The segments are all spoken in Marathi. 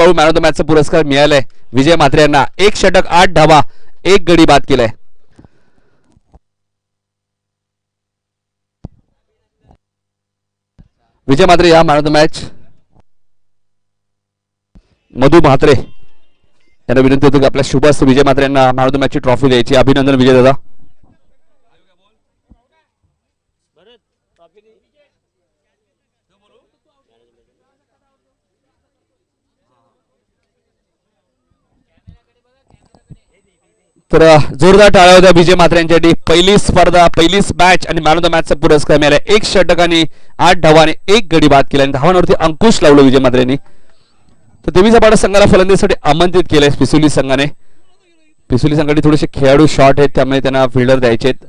बाळू मॅन ऑफ द मॅचचा पुरस्कार मिळालाय. विजय म्हात्रे यांना एक षटक आठ धावा एक गडी बाद केलाय. विजय म्हात्रे या man of the match Madhu Mhatre यांना विनंती होतो की आपल्या शुभस्थ विजय म्हात्रे यांना मॅन ऑफ द मॅचची ट्रॉफी द्यायची. अभिनंदन विजय दादा. तर जोरदार टाळ्या होत्या विजय म्हात्रे पहिली स्पर्धा पहिलीच मॅच आणि मॅन ऑफ द मॅचचा पुरस्कार मिळाला. एक षटकाने आठ धावाने एक गडी बाद केला आणि धावांवरती अंकुश लावलं विजय मात्र्यांनी तर देवीचा पाडा संघाला फलंदाजीसाठी आमंत्रित केलंय पिसोली संघाने. पिसोली संघाने थोडेसे खेळाडू शॉर्ट आहेत त्यामुळे त्यांना फिल्डर द्यायचे आहेत.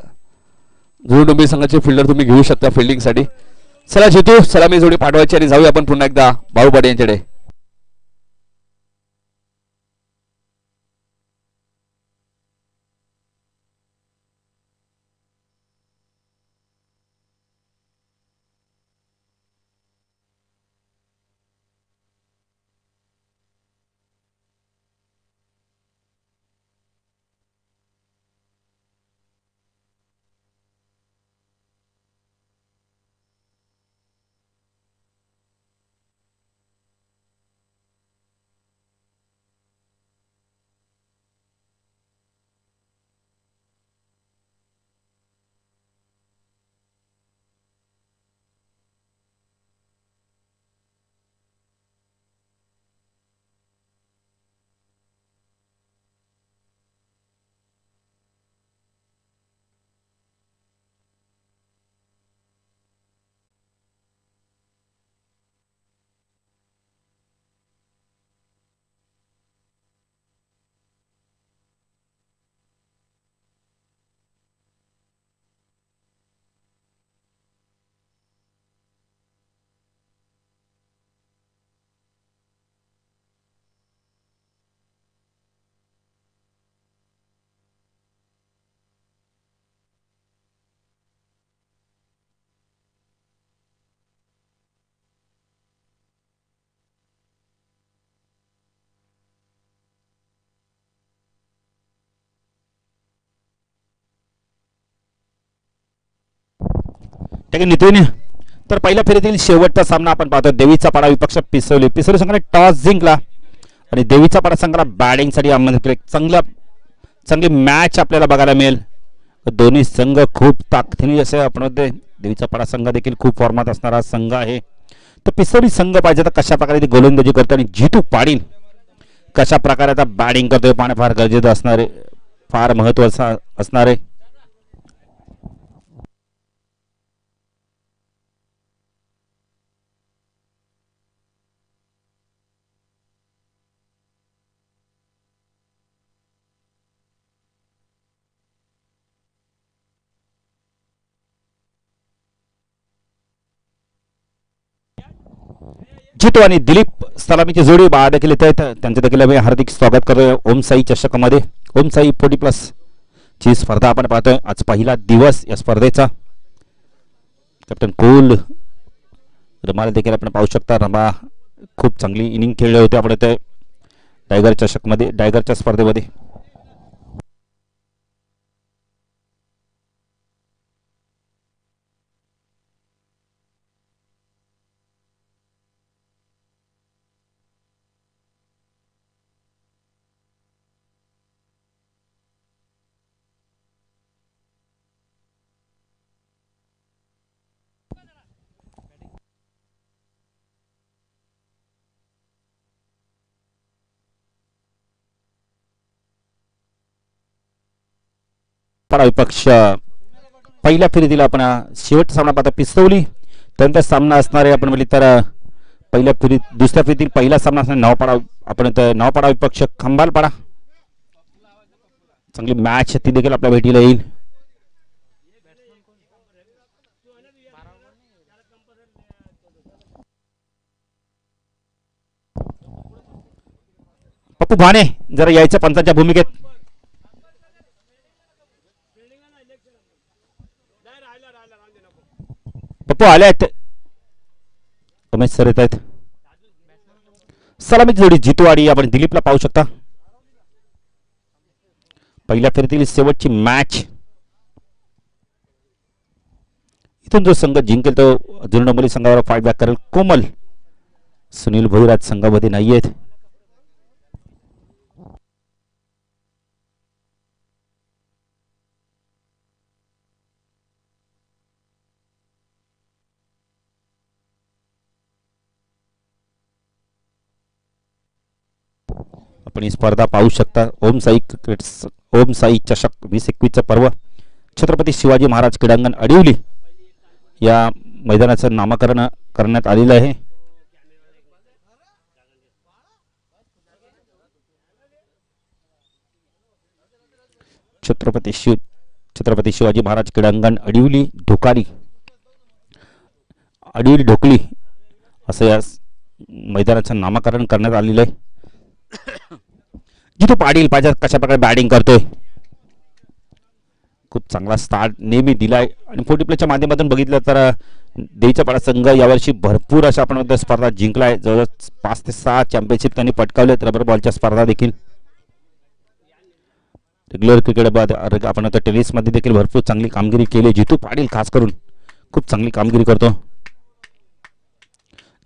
जुळडुंबी संघाचे फिल्डर तुम्ही घेऊ शकता फिल्डिंगसाठी चला जितू सलामी जोडी पाठवायची आणि जाऊया आपण पुन्हा एकदा बाळूपाडे यांच्याकडे. ठीक आहे नितीन तर पहिल्या फेरीतील शेवटचा सामना आपण पाहतो. देवीचा पाडा विपक्ष पिसवली. पिसवली संघाने टॉस जिंकला. आणि देवीचा पाडा संघाला बॅटिंगसाठी आमंत्रित केले. चांगल्या चांगली मॅच आपल्याला बघायला मिळेल. दोन्ही संघ खूप ताकदीने असे आपण म्हणते देवीचा पाडा संघ देखील खूप फॉर्मात असणारा संघ आहे. तर पिसवली संघ पाहिजे तर कशा प्रकारे ती गोलंदाजी करतो आणि जितू पाडील कशा प्रकारे आता बॅटिंग करतोय पाहणे फार गरजेचं असणारे फार महत्वाचं असणार जितू आणि दिलीप सलामीची जोडी बा देखील येत आहेत. त्यांचं देखील आम्ही हार्दिक स्वागत करतोय. ओमसाई चषकामध्ये. ओमसाई फोर्टी प्लस ची स्पर्धा आपण पाहतोय. आज पहिला दिवस या स्पर्धेचा. कॅप्टन कोल रमाला देखील आपण पाहू शकता. रमा खूप चांगली इनिंग खेळले होते आपण ते टायगर चषकमध्ये टायगरच्या स्पर्धेमध्ये. पाडा विपक्ष पहिल्या फेरीतील आपण शेवट सामना पाहता पिस्तवली त्यानंतर सामना असणारे आपण म्हणले तर पहिल्या फेरीत दुसऱ्या फेरीतील पहिला सामना असणार नावपाडा आपण तर नावपाडा विपक्ष खंबालपाडा चांगली मॅच ती देखील आपल्या भेटीला येईल. पप्पू भाने जरा यायचं पंचांच्या भूमिकेत. पप्पू आले आहेत उमेश सर येत आहेत सलामी जोडी जितूवाडी आपण दिलीपला पाहू शकता पहिल्या फेरीतील शेवटची मॅच इथून जो संघ जिंकेल तो जुनडंबोली संघावर फाईट बॅक करेल कोमल सुनील भोईराज संघामध्ये नाही आपण ही स्पर्धा पाहू शकता. ओम साई क्रिकेट ओम साई चषक वीस एकवीसचं पर्व. छत्रपती शिवाजी महाराज क्रीडांगण अडिवली या मैदानाचं नामकरण करण्यात आलेलं आहे. छत्रपती शिव छत्रपती शिवाजी महाराज क्रीडांगण अडिवली ढोकारी अडिवली ढोकली असं या मैदानाचं नामकरण करण्यात आलेलं आहे. जिथे पाडील पाहिजे कशा प्रकारे बॅटिंग करतोय. खूप चांगला स्टार्ट नेहमी दिलाय. आणि फोर्टी प्लेच्या माध्यमातून बघितलं तर अं, देवीचा पाडा संघ यावर्षी भरपूर अशा आपण स्पर्धा जिंकलाय. जवळजवळ पाच ते सहा चॅम्पियनशिप त्यांनी पटकावलेत रबर बॉलच्या स्पर्धा देखील. रेग्युलर क्रिकेट बाद अरे आपण आता टेनिसमध्ये देखील भरपूर चांगली कामगिरी केली जितू पाटील खास करून खूप चांगली कामगिरी करतो.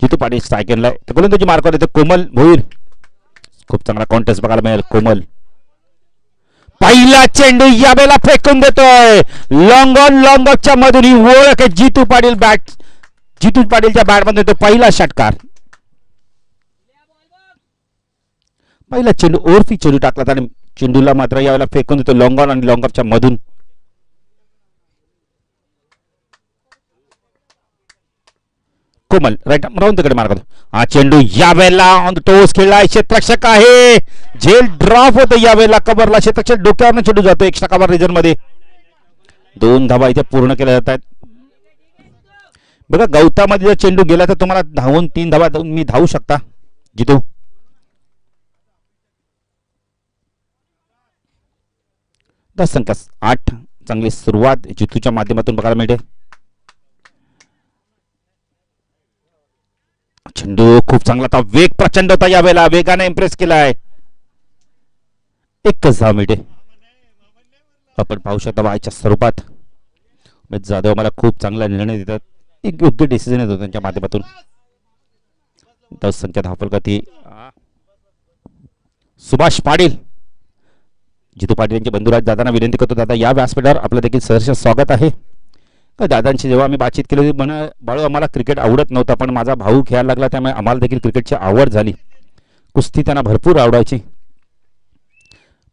जितू पाटील स्ट्रायकेनला तर गोलंदाजी मार्कवर येतो कोमल भोईर. खूप चांगला कॉन्टेस्ट बघायला मिळेल कोमल. पहिला चेंडू यावेळेला फेकून देतोय. लॉंग ऑन लॉंग ऑफच्या मधून ही ओळख आहे. जितू पाटील बॅट जितू पाटीलच्या बॅटमध्ये तो पहिला षटकार. पहिला चेंडू ओरफी चेंडू टाकला आणि चेंडूला मात्र यावेळेला फेकून देतो लॉंग ऑन आणि लॉंग ऑफच्या मधून. कोमल राईट राहून तिकडे मार हा चेंडू यावेळेला ऑन टोस खेळला क्षेत्रक्षक आहे. झेल ड्रॉप होतो यावेळेला कबरला. क्षेत्रक्षक डोक्यावरनं चेंडू जातो एक्स्ट्रा कबर रिझनमध्ये. दोन धावा इथे पूर्ण केल्या जात आहेत. बघा गवतामध्ये जर चेंडू गेला तर तुम्हाला धावून तीन धावा मी धावू शकता. जितू. दस संख्या आठ. चांगली सुरुवात जितूच्या माध्यमातून बघायला मिळते. चेंडू खूप चांगला होता वेग प्रचंड होता यावेळेला. वेगाने इम्प्रेस केलाय. एकच धाव मिळते आपण पाहू शकता वायच्या स्वरूपात. उमेश जाधव मला खूप चांगला निर्णय देतात. एक योग्य डिसिजन येतो त्यांच्या माध्यमातून. दस संख्या धावफल गती. सुभाष पाटील. जितू पाटील यांचे बंधुराज दादांना विनंती करतो. दादा या व्यासपीठावर आपलं देखील सहर्ष स्वागत आहे. का दादांशी जेव्हा आम्ही बातचीत केली होती म्हणा बाळू आम्हाला क्रिकेट आवडत नव्हता पण माझा भाऊ खेळायला लागला त्यामुळे आम्हाला देखील क्रिकेटची आवड झाली. कुस्ती त्यांना भरपूर आवडायची.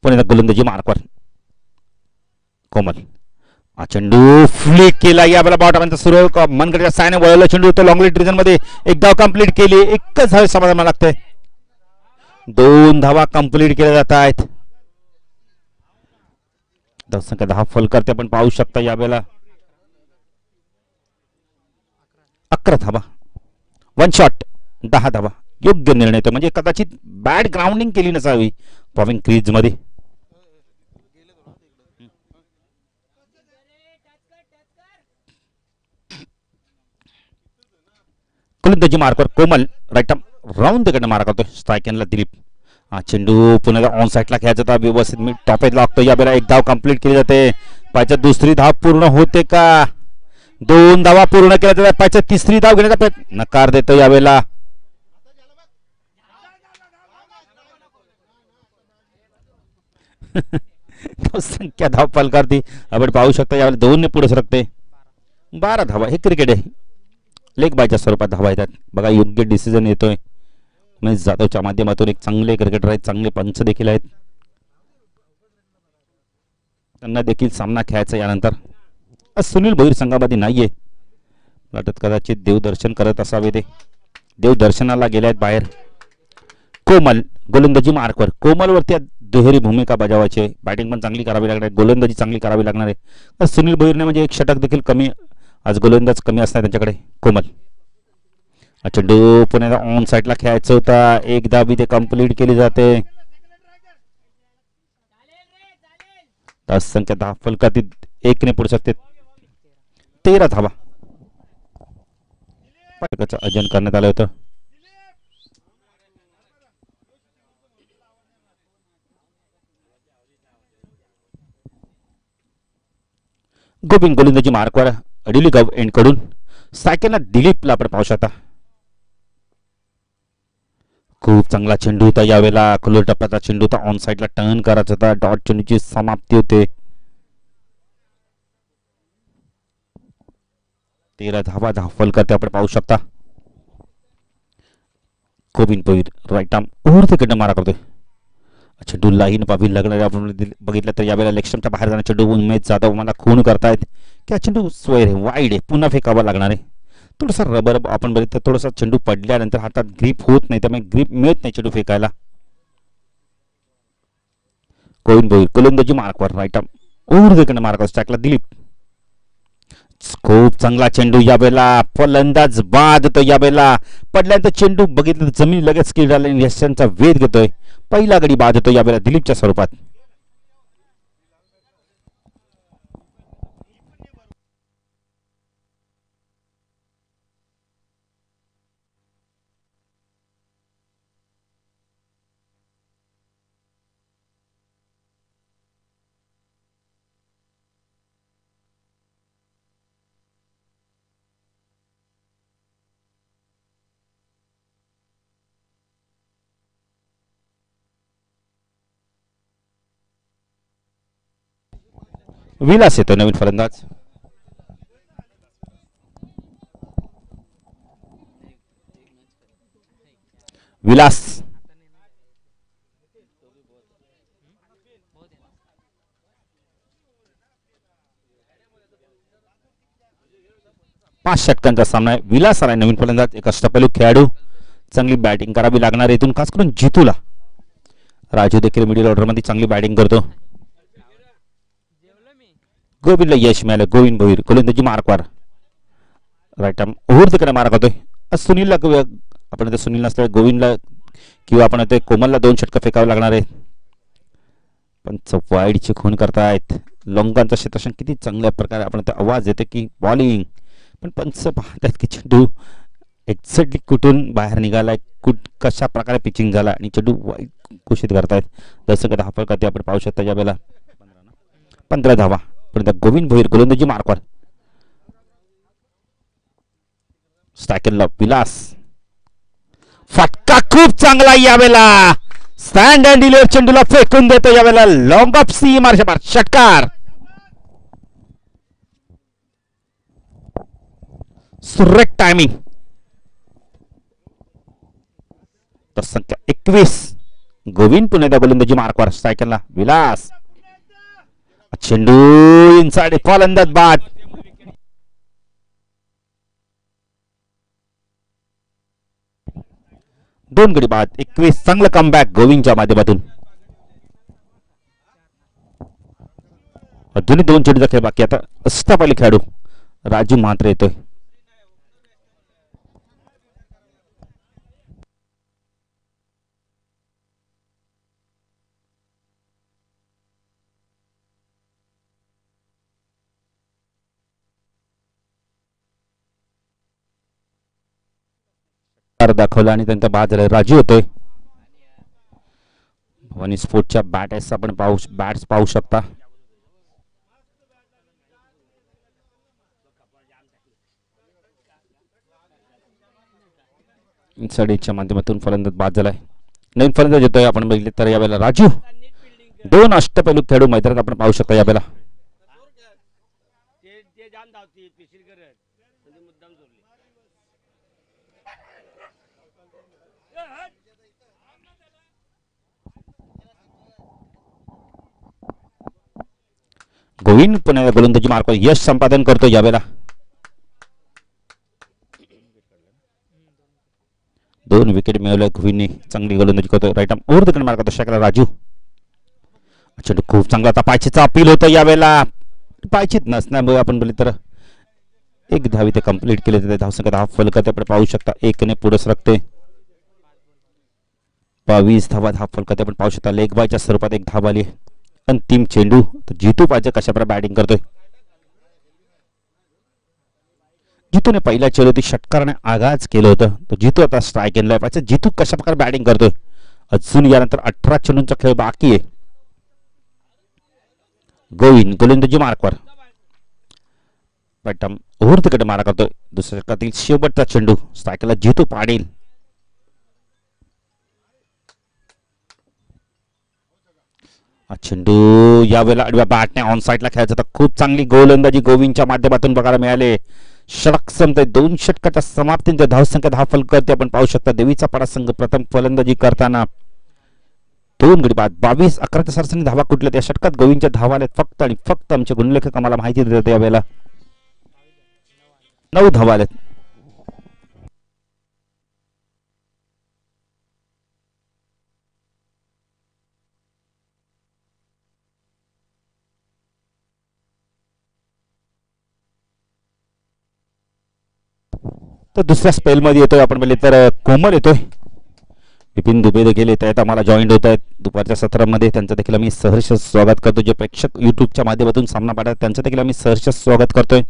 पण एकदा गोलंदाजी मार्कवर कोमल. हा चेंडू फ्लिक केला यावेळेला बॉटापर्यंत सुरू मनगडच्या सायने वळवलं चेंडू तो लॉंगलेट रिजनमध्ये. एक धाव कंप्लीट केली एकच धाव समाधान लागतंय दोन धावा कंप्लीट केल्या जात आहेत. संख्या दहा फल करते आपण पाहू शकता यावेळेला. अकरा धावा. वन शॉट दहा धावा. योग्य निर्णय तो. म्हणजे कदाचित बॅड ग्राउंडिंग केली नसावी. पॉविंग क्रीजमध्ये. गोलंदाजी मार्कवर कोमल राईट राऊंड तिकडनं मारा करतो स्ट्रायकनला दिलीप. हा चेंडू पुन्हा ऑन साईडला खेळायचा होता. व्यवस्थित मी टॉप लागतो या वेळेला एक धाव कंप्लीट केली जाते. पाहिजे दुसरी धाव पूर्ण होते का? दोन धावा पूर्ण केल्या जातात पाहिजे तिसरी धाव घेण्याचा प्रयत्न नकार देतो यावेळेला. संख्या धाव पालकारती आपण पाहू शकता यावेळेला दोन ने पुढे सरकते. बारा धावा हे क्रिकेट आहे. लेग बायच्या स्वरूपात धावा येतात. बघा योग्य डिसिजन येतोय. उमेश जाधवच्या माध्यमातून एक चांगले क्रिकेटर आहेत चांगले पंच देखील आहेत. त्यांना देखील सामना खेळायचा यानंतर. आज सुनील भोईर संघामध्ये नाहीये. वाटत कदाचित देवदर्शन करत असावे ते. देवदर्शनाला गेले आहेत बाहेर. कोमल गोलंदाजी मार्कवर. कोमलवरती दुहेरी भूमिका बजावायची आहे. बॅटिंग पण चांगली करावी लागणार आहे. गोलंदाजी चांगली करावी लागणार आहे. सुनील भोईरने म्हणजे एक षटक देखील कमी आज गोलंदाज कमी असणार त्यांच्याकडे. कोमल. अच्छा डो पुण्याला ऑन साईडला खेळायचं होता. एकदा बी ते कंप्लीट केली जाते. तास संख्या दहा फलकातील एकने पुढे शकते तेरा धावा. अजन करण्यात आलं होतं. गोविंद गोलिंदाजी मार्कवर अडिली एंड करून सायकलला दिलीपला आपण पाहू शकता. खूप चांगला चेंडू होता यावेळेला खुलर टप्प्याचा चेंडू होता. ऑन साईडला टर्न करायचा होता. डॉट चेंडूची समाप्ती होते. तेरा धावा धावफल करते आपण पाहू शकता. कोबिन पवीर राईट आर्म ओव्हर तिकडनं मारा करतोय. चेंडू लाईन पावी लागणार आपण बघितलं तर यावेळेला लेक्शनच्या बाहेर जाणार चेंडू उमेद जाधव मला खून करतायत. की हा चेंडू स्वैर आहे वाईड आहे पुन्हा फेकावा लागणार आहे. थोडासा रबर आपण बघितलं थोडासा चेंडू पडल्यानंतर हातात ग्रीप होत नाही त्यामुळे ग्रीप मिळत नाही चेंडू फेकायला. कोविंद भोईर गोलंदाजी मार्कवर राईट ओव्हर तिकडनं मार्क स्टॅकला दिलीप. खूप चांगला चेंडू यावेळेला फलंदाज बाद होतो यावेळेला पडल्यानंतर चेंडू बघितलं तर जमीन लगेच स्किल यशांचा वेध घेतोय. पहिला गडी बाद होतो यावेळेला दिलीपच्या स्वरूपात. विलास येतो नवीन फलंदाज विलास पाच षटकांचा सामना आहे विलास आलाय नवीन फलंदाज एक अष्टपैलू खेळाडू चांगली बॅटिंग करावी लागणार इथून खास करून जितूला राजू देखील मिडल ऑर्डरमध्ये चांगली बॅटिंग करतो गोविंदला यश मिळालं गोविंद भोईर गोलंदाजी मार्कवार राईट आर्म ओव्हर तिकडे मार्क होतोय सुनीलला आपण ते सुनील नसल्या गोविंदला किंवा आपण ते कोमलला दोन षटकं फेकावं लागणार आहेत पण वाईडची खून करतायत लोंगांचा क्षेत्रक्षण किती चांगल्या प्रकारे आपण ते आवाज येतो की बॉलिंग पण पंच पाहतात की चेंडू एक्झॅक्टली कुठून बाहेर निघाला कुठ कशा प्रकारे पिचिंग झाला आणि चेंडू वाईट घोषित करतायत जसं की धावफल करते आपण पाहू शकता यावेळेला पंधरा धावा पण त्या गोविंद भोईर गोलंदाजी मार्कवर स्टॅकेलला विलास. फटका खूप चांगला यावेला स्टँड अँड डिलिव्हर चेंडूला फेकून देतो यावेळेला. लॉंग ऑफ सी मार्शा मार. षटकार सुरेख टायमिंग तर संख्या एकवीस. गोविंद पुणे गोलंदाजी मार्कवर सायकलला विलास. चेंडू इनसाइड फलंदाज बाद. दोन गडी बाद. एकवीस चांगलं कमबॅक गोविंदच्या माध्यमातून. अजूनही दोन चेंडूचा खेळ बाकी आता अष्टपाली खेळाडू राजू मात्र येतोय. आकार दाखवला आणि त्यांचा बाद झाला राजू होतोय. भवानी स्पोर्टच्या बॅट्स आपण पाहू बॅट्स पाहू शकता. इन्साईडच्या माध्यमातून फलंदाज बाद झालाय नवीन फलंदाज येतोय आपण बघितले तर यावेळेला राजू. दोन अष्टपैलू खेळाडू मैदानात आपण पाहू शकता यावेळेला ते ते जाम धावती पिशील करत म्हणजे मुद्दाम चोरली गोविंद पुण्याला गोलंदाजी मार्क यश संपादन करतो यावेळेला दोन विकेट मिळवल्या गोविंदने चांगली गोलंदाजी करतो राईट आर्म ओव्हर तिकडे मार्क शकला राजू. अच्छा खूप चांगला आता पायचीचा अपील होतं यावेळेला. पायचीत नसण्यामुळे आपण बोलले तर एक धावी ते कंप्लीट केले ते धावसंख्या दहा फलकात आपण पाहू शकता. एकने पुढे सरकते. बावीस धावा दहा फलकात आपण पाहू शकता. लेग बायच्या स्वरूपात एक धाव आली. अंतिम चेंडू तर जितू पाहिजे कशा प्रकारे बॅटिंग करतोय जितूने पहिल्या चेंडूती षटकाराने आगाज केलं होतं तर जितू आता स्ट्राईक केलाय पाहिजे जितू कशाप्रकारे बॅटिंग करतोय अजून यानंतर अठरा चेंडूंचा खेळ बाकी आहे गोविंद गोलंदाजी मार्कवर पॅटम ओव्हर तिकडे मारा करतोय दुसऱ्या षटकातील शेवटचा चेंडू स्ट्रायकला जितू पाडील चेंडू यावेळेला आडव्या बॅटने ऑन साईडला खेळायचा. तर खूप चांगली गोलंदाजी गोविंदच्या माध्यमातून बघायला मिळाले. षटक संपते दोन षटकाच्या समाप्तीनंतर धावसंख्या दहा करते आपण पाहू शकता. देवीचा पाडा संघ प्रथम फलंदाजी करताना दोन गडी बाद. बावीस अकराच्या सरसनी धावा कुठल्या त्या षटकात? गोविंदच्या धावा आल्यात फक्त आणि फक्त आमचे गुणलेखक आम्हाला माहिती देतात यावेळेला. नऊ धावा आल्यात तर दुसऱ्या स्पेलमध्ये येतोय आपण म्हणले तर कोमल येतोय. विपिन दुबे देखील येत आहेत आम्हाला जॉईंट होत आहेत. दुपारच्या सत्रामध्ये त्यांचं देखील आम्ही सहर्ष स्वागत करतो जे प्रेक्षक युट्यूबच्या माध्यमातून सामना पाहतात त्यांचं देखील आम्ही सहर्ष स्वागत करतोय.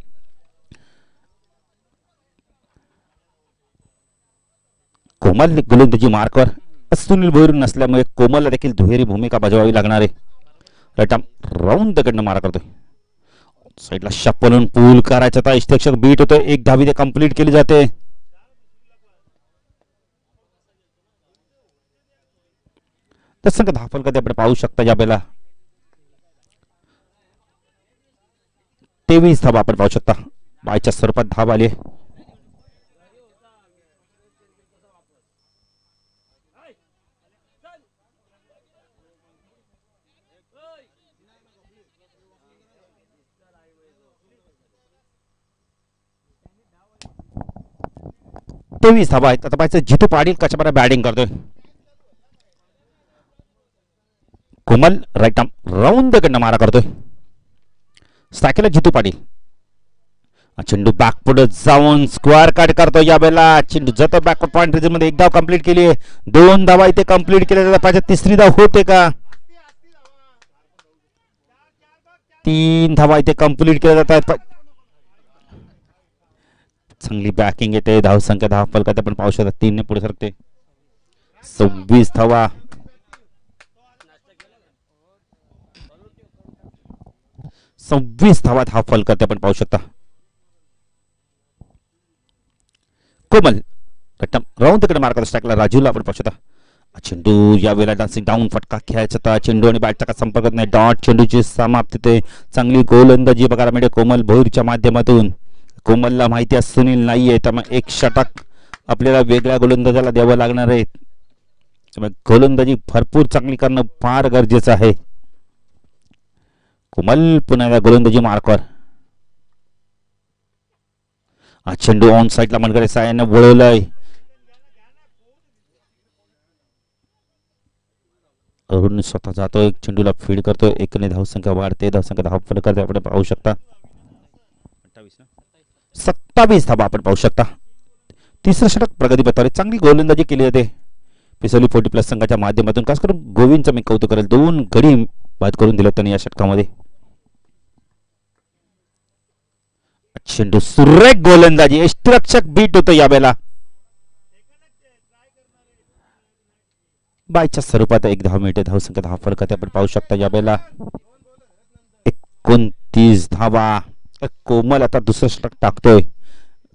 कोमल गोलंदाजी मार्कवर सुनील भोईर नसल्यामुळे कोमलला देखील दुहेरी भूमिका बजावावी लागणार आहे. रटाम राऊंड दकडनं मारा करतोय. साईडला शप्पलून पूल करायचा आता इष्टक्षक बीट होतो एक दहावी ते कंप्लीट केली जाते. तसं धाफल कधी आपण पाहू शकता यावेळेला तेवीस धावा आपण पाहू शकता. बायच्या स्वरूपात धाव आली तेवीस धावा आहेत. आता पाहायचं जितू पाडील कशाप्रकारे बॅटिंग करतोय. कोमल राईट आर्म राऊंड कडनं मारा करतोय. स्टॅकेला जितू पाडील. चेंडू बॅक पुढे जाऊन स्क्वेअर कट करतो या वेळेला चेंडू जातो बॅक पॉईंट रिझनमध्ये. एक धाव कंप्लीट केली आहे. दोन धावा इथे कंप्लीट केल्या जातात. पाहिजे तिसरी धाव होते का? तीन धावा इथे कंप्लीट केल्या जातात. चांगली बॅकिंग येते. धाव संख्या दहा फलकात आपण पाहू शकता. तीन ने पुढे सरकते. सव्वीस धावा सव्वीस धावा दहा फलकात आपण पाहू शकता. कोमल. राऊंड तिकडे मार्क टाकला राजूला आपण पाहू शकता. चेंडू या वेळेला डान्सिंग डाऊन फटका खेळायचा होता. चेंडू आणि बॅटचा का संपर्क नाही. डॉट चेंडूची समाप्ती ते. चांगली गोलंदाजी बघायला मिळते. कोमल भोईरच्या माध्यमातून. कोमलला माहिती आहे सुनील नाहीये त्यामुळे एक षटक आपल्याला वेगळ्या गोलंदाजाला द्यावं लागणार आहे. त्यामुळे गोलंदाजी भरपूर चांगली करणं फार गरजेचं आहे. कोमल पुन्हा गोलंदाजी मार्कवर. हा चेंडू ऑन साईडला मनगडे सायानं वळवलंय. अरुण स्वतः जातोय चेंडूला फीड करतोय. एकने धावसंख्या वाढते धावसंख्या धाव फलक आपण पाहू शकता. सत्तावीस धाबा आपण पाहू शकता. तिसरं षटक प्रगती पथावर चांगली गोलंदाजी केली जाते. पिसोली फोर्टी प्लस संघाच्या माध्यमातून खास करून गोविंदचं मी कौतुक करेल. दोन गडी बाद करून दिलं त्यांनी या षटकामध्ये. चेंडू सुरेख गोलंदाजी. यष्टरक्षक बीट होतं यावेळेला. बायच्या स्वरूपात एक दहा मिनिटे धावसंख्या दहा फलकात आपण पाहू शकता यावेळेला. एकोणतीस धावा. कोमल आता दुसरं षटक टाकतोय.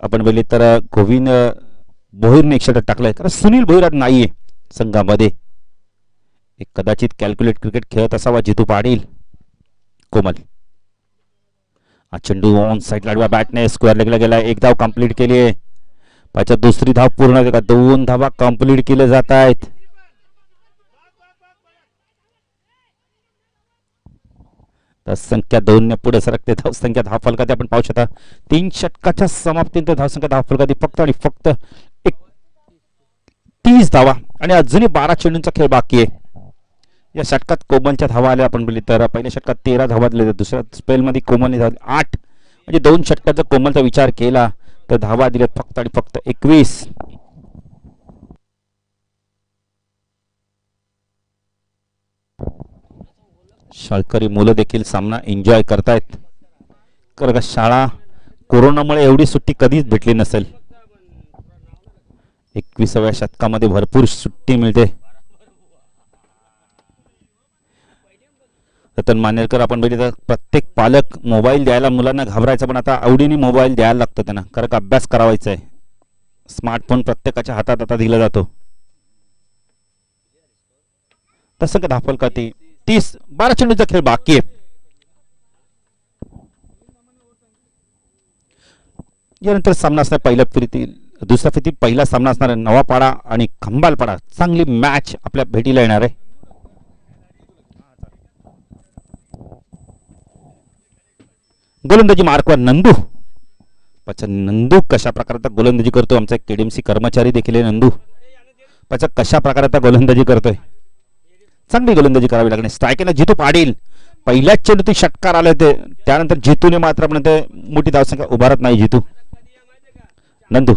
आपण बोलले तर गोविंद भोईरने एक षटक टाकलंय. कारण सुनील भोईर आज नाहीये संघामध्ये. एक कदाचित कॅल्क्युलेट क्रिकेट खेळत असावा जितू पाडील कोमल. हा चेंडू ऑन साईड लाडवा बॅटने स्क्वेअर लेगला गेला एक धाव कंप्लीट केली आहे पाच्या दुसरी धाव पूर्ण का दोन धावा कंप्लीट केले जात आहेत संख्या दोनने पुढे सरकते. धाव संख्या दहा फलकात आपण पाहू शकता तीन षटकाच्या समाप्तीनंतर धावसंख्या दहा फलकात फक्त आणि फक्त एक तीस धावा. आणि अजूनही बारा चेंडूंचा खेळ बाकी आहे. या षटकात कोमलच्या धावा आल्या आपण बोलली तर. पहिल्या षटकात तेरा धावा दिले दुसऱ्या स्पेलमध्ये कोमलने धावले आठ. म्हणजे दोन षटकात जर कोमलचा विचार केला तर धावा दिल्यात फक्त आणि फक्त एकवीस. शाळकरी मुलं देखील सामना एन्जॉय करतायत. कारण का शाळा कोरोनामुळे एवढी सुट्टी कधीच भेटली नसेल. एकविसाव्या शतकामध्ये भरपूर सुट्टी मिळते. रतन मानेरकर आपण बघितलं प्रत्येक पालक मोबाईल द्यायला मुलांना घाबरायचं पण आता आवडीने मोबाईल द्यायला लागतो त्यांना. कारण का अभ्यास करावायचा आहे. स्मार्टफोन प्रत्येकाच्या हातात आता दिला जातो. तसं का धापल का ती तीस बारा चेंडूचा खेळ बाकी आहे. यानंतर सामना असणार पहिल्या फेरीतील दुसऱ्या फेरीतील पहिला सामना असणार आहे नवापाडा आणि खंबालपाडा. चांगली मॅच आपल्या भेटीला येणार आहे. गोलंदाजी मार्कवर नंदू. पाचा नंदू कशा प्रकारे आता गोलंदाजी करतो आमचा एक केडीएमसी कर्मचारी देखील आहे नंदू. पाचा कशा प्रकारे आता गोलंदाजी करतोय? चांगली गोलंदाजी करावी लागणे स्ट्रायकेला जितू पाडील. पहिल्याच चेंडू षटकार आले होते. त्यानंतर जितूने मात्र आपण मोठी धावसंख्या उभारत नाही जितू. नंदू.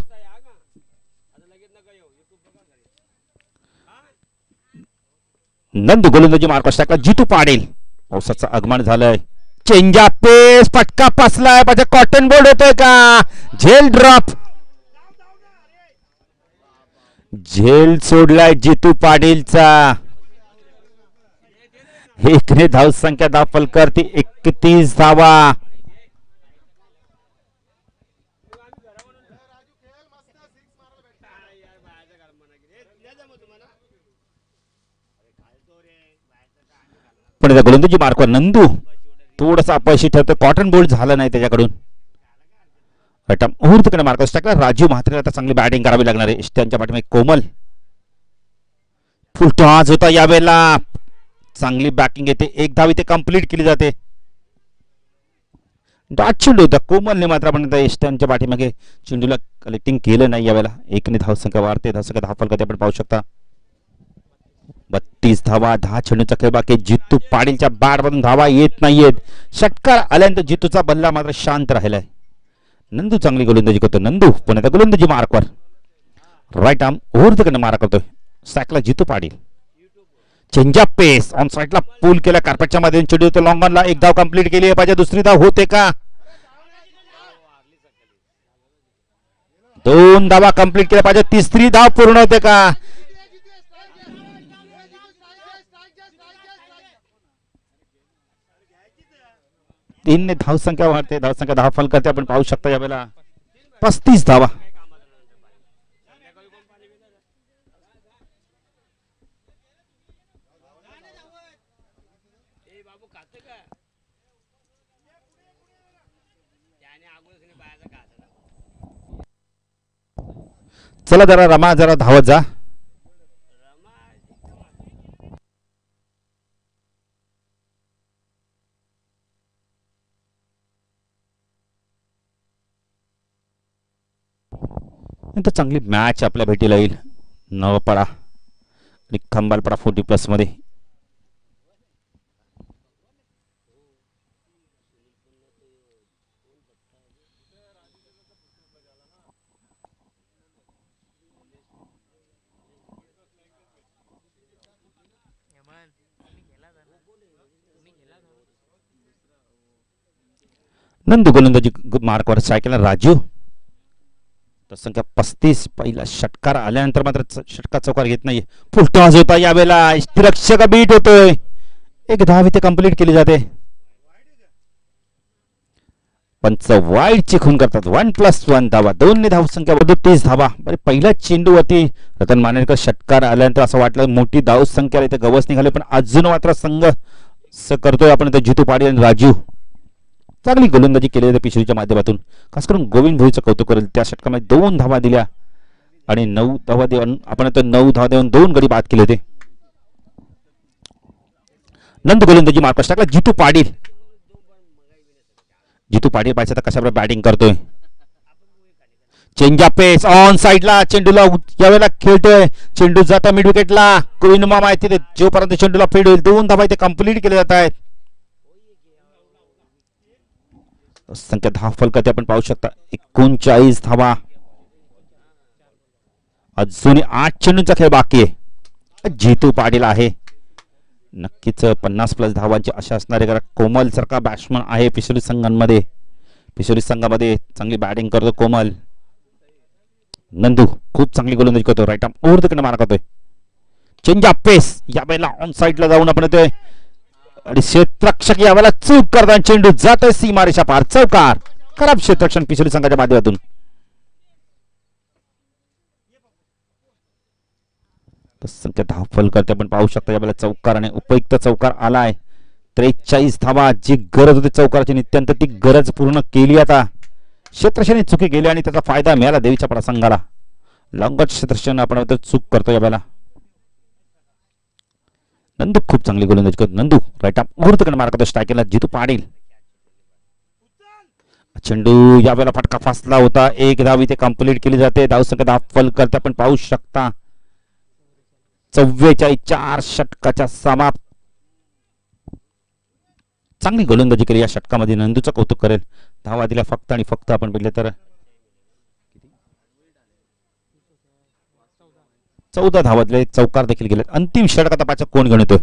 नंदू गोलंदाजी मार्क टाकला जितू पाडील. पावसाचं आगमन झालंय. चेंजा पेस पटका पासलाय. माझा कॉटन बोर्ड होतोय का? झेल ड्रॉप झेल सोडलाय जितू पाटीलचा एकने धावसंख्या दाखल करते एकतीस धावा. पण त्या गोलंदाजी मार्कवर नंदू. थोडासा अपयशी ठरतो. कॉटन बोल्ड झालं नाही त्याच्याकडून. मुहूर्तकडे मार्क टाकला राजीव म्हात्रे आता चांगली बॅटिंग करावी लागणार आहे. त्यांच्या पाठीमागे कोमल. फुलटॉस होता यावेळेला. चांगली बॅकिंग येते. एक धाव इथे कंप्लीट केली जाते. डॉट चेंडू. होता कोमलने मात्र आपण त्या इष्टांच्या पाठीमागे चेंडूला कलेक्टिंग केलं नाही यावेळेला. एकने धावसंख्या वाढते. धावसंख्या दहा कधी आपण पाहू शकता? बत्तीस धावा दहा चेंडूचा खेळ बाकी जितू पाडीलच्या बॅटमधून धावा येत नाहीयेत. षटकार आल्यानंतर जितूचा बल्ला मात्र शांत राहिलाय. नंदू चांगली गोलंदाजी करतो नंदू पण आता गोलंदाजी मार्कवर. राईट आर्म ओव्हर कडनं मारा करतोय. सॅकला जितू पाडील. चेंजा पेस ऑन साईडला पूल केला. कार्पेटच्या मध्ये चेंडू होतो लॉंग एक धाव कंप्लीट केली आहे. पाहिजे दुसरी धाव होते का? दोन धावा कंप्लीट केल्या. पाहिजे तिसरी धाव पूर्ण होते का? तीनने धावसंख्या वाढते. धावसंख्या दहा फल करते. आपण पाहू शकता यावेळेला. पस्तीस धावा ए बाबू खातं का त्याने अगोदर बाहेरचा खात चला जरा रमा जरा धावत जा. नंतर चांगली मॅच आपल्या भेटीला येईल. नवपाडा आणि खंबालपाडा फोर्टी प्लस नंदू गोलंदाजी ग- मार्कवर सायकल राजू. तर संख्या पस्तीस पहिला षटकार आल्यानंतर मात्र षटकार चौकार घेत नाही फुलटॉस होता यावेळेला. रक्षक बीट होतोय. एक धाव इथे कंप्लीट केली जाते. पंच वाईट चिखून करतात. वन प्लस वन धावा. दोन धाव संख्या बदल तीस धावा. बरे चेंडू चेंडूवरती रतन मानेरकर षटकार आल्यानंतर असं वाटलं मोठी धाव संख्या इथे गवस निघाले पण अजून मात्र संघ करतोय आपण इथे जितू पाटील आणि राजू. चांगली गोलंदाजी केली होती पिशवीच्या माध्यमातून. खास करून गोविंद भोईचं कौतुक करेल. त्या षटकामध्ये दोन धावा दिल्या. आणि नऊ धावा देऊन आपण आता नऊ धावा देऊन दोन गडी बाद केले होते. नंद गोलंदाजी मार्कस टाकला जितू पाटील. जितू पाटील पाहिजे आता कशाप्रकारे बॅटिंग करतोय. चेंजा पेस ऑन साईडला चेंडूला यावेळेला खेळतोय. चेंडू जाता मिड विकेटला कोविंद माहिती येते जोपर्यंत चेंडूला फेड होईल दोन धावा इथे कंप्लीट केले जात आहेत. संख्या दहा फलकात आपण पाहू शकता. एकोणचाळीस धावा. अजूनही आठ चेंडूंचा खेळ बाकी आहे. जितू पाटील आहे. नक्कीच पन्नास प्लस धावांची आशा असणारे कारण कोमल सारखा बॅट्समन आहे पिशोरी संघांमध्ये. पिशोरी संघामध्ये चांगली बॅटिंग करतो कोमल. नंदू खूप चांगली गोलंदाजी करतो. राईट आर्म ओव्हर तिकडे मारा करतोय चेंज ऑफ पेस या वेळेला ऑन साईडला जाऊन आपण येतोय. आणि क्षेत्रक्षक यावेळेला चूक करताना चेंडू जातोय सीमारेषा पार. चौकार. खराब क्षेत्रक्षण पिछोली संघाच्या माध्यमातून. संख्या धावफल करते आपण पाहू शकता यावेळेला चौकार आणि उपयुक्त चौकार आलाय. त्रेचाळीस धावा जी गरज होती चौकाराची नित्यंत ती गरज पूर्ण केली आता. क्षेत्रक्षणी चुकी गेली आणि त्याचा फायदा मिळाला देवीच्या पडा संघाला लॉंगट क्षेत्रक्षण आपण चूक करतो यावेळेला. नंदू खूप चांगली गोलंदाजी करतो. नंदू राईट मुहूर्तकडे मार्गदर्श स्ट्राईक केला जितू पाडील. चेंडू यावेळेला फटका फासला होता. एक धाव इथे कंप्लीट केली जाते. धाव संख्या दाखल करते आपण पाहू शकता. चव्वेचाळीस चार षटकाच्या समाप्त. चांगली गोलंदाजी केली या षटकामध्ये. नंदूचं कौतुक करेल. धावा दिल्या फक्त आणि फक्त आपण बघितलं तर चौदा धावातले चौकार देखील गेले अंतिम षटकात पाचा कोण गणितोय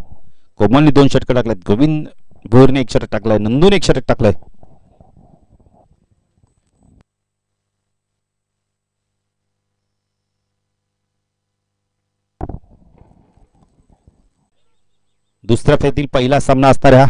कोमलने दोन षटक टाकलेत गोविंद भोरने एक षटक टाकलाय नंदूने एक षटक टाकलंय. दुसऱ्या फेरीतील पहिला सामना असणार हा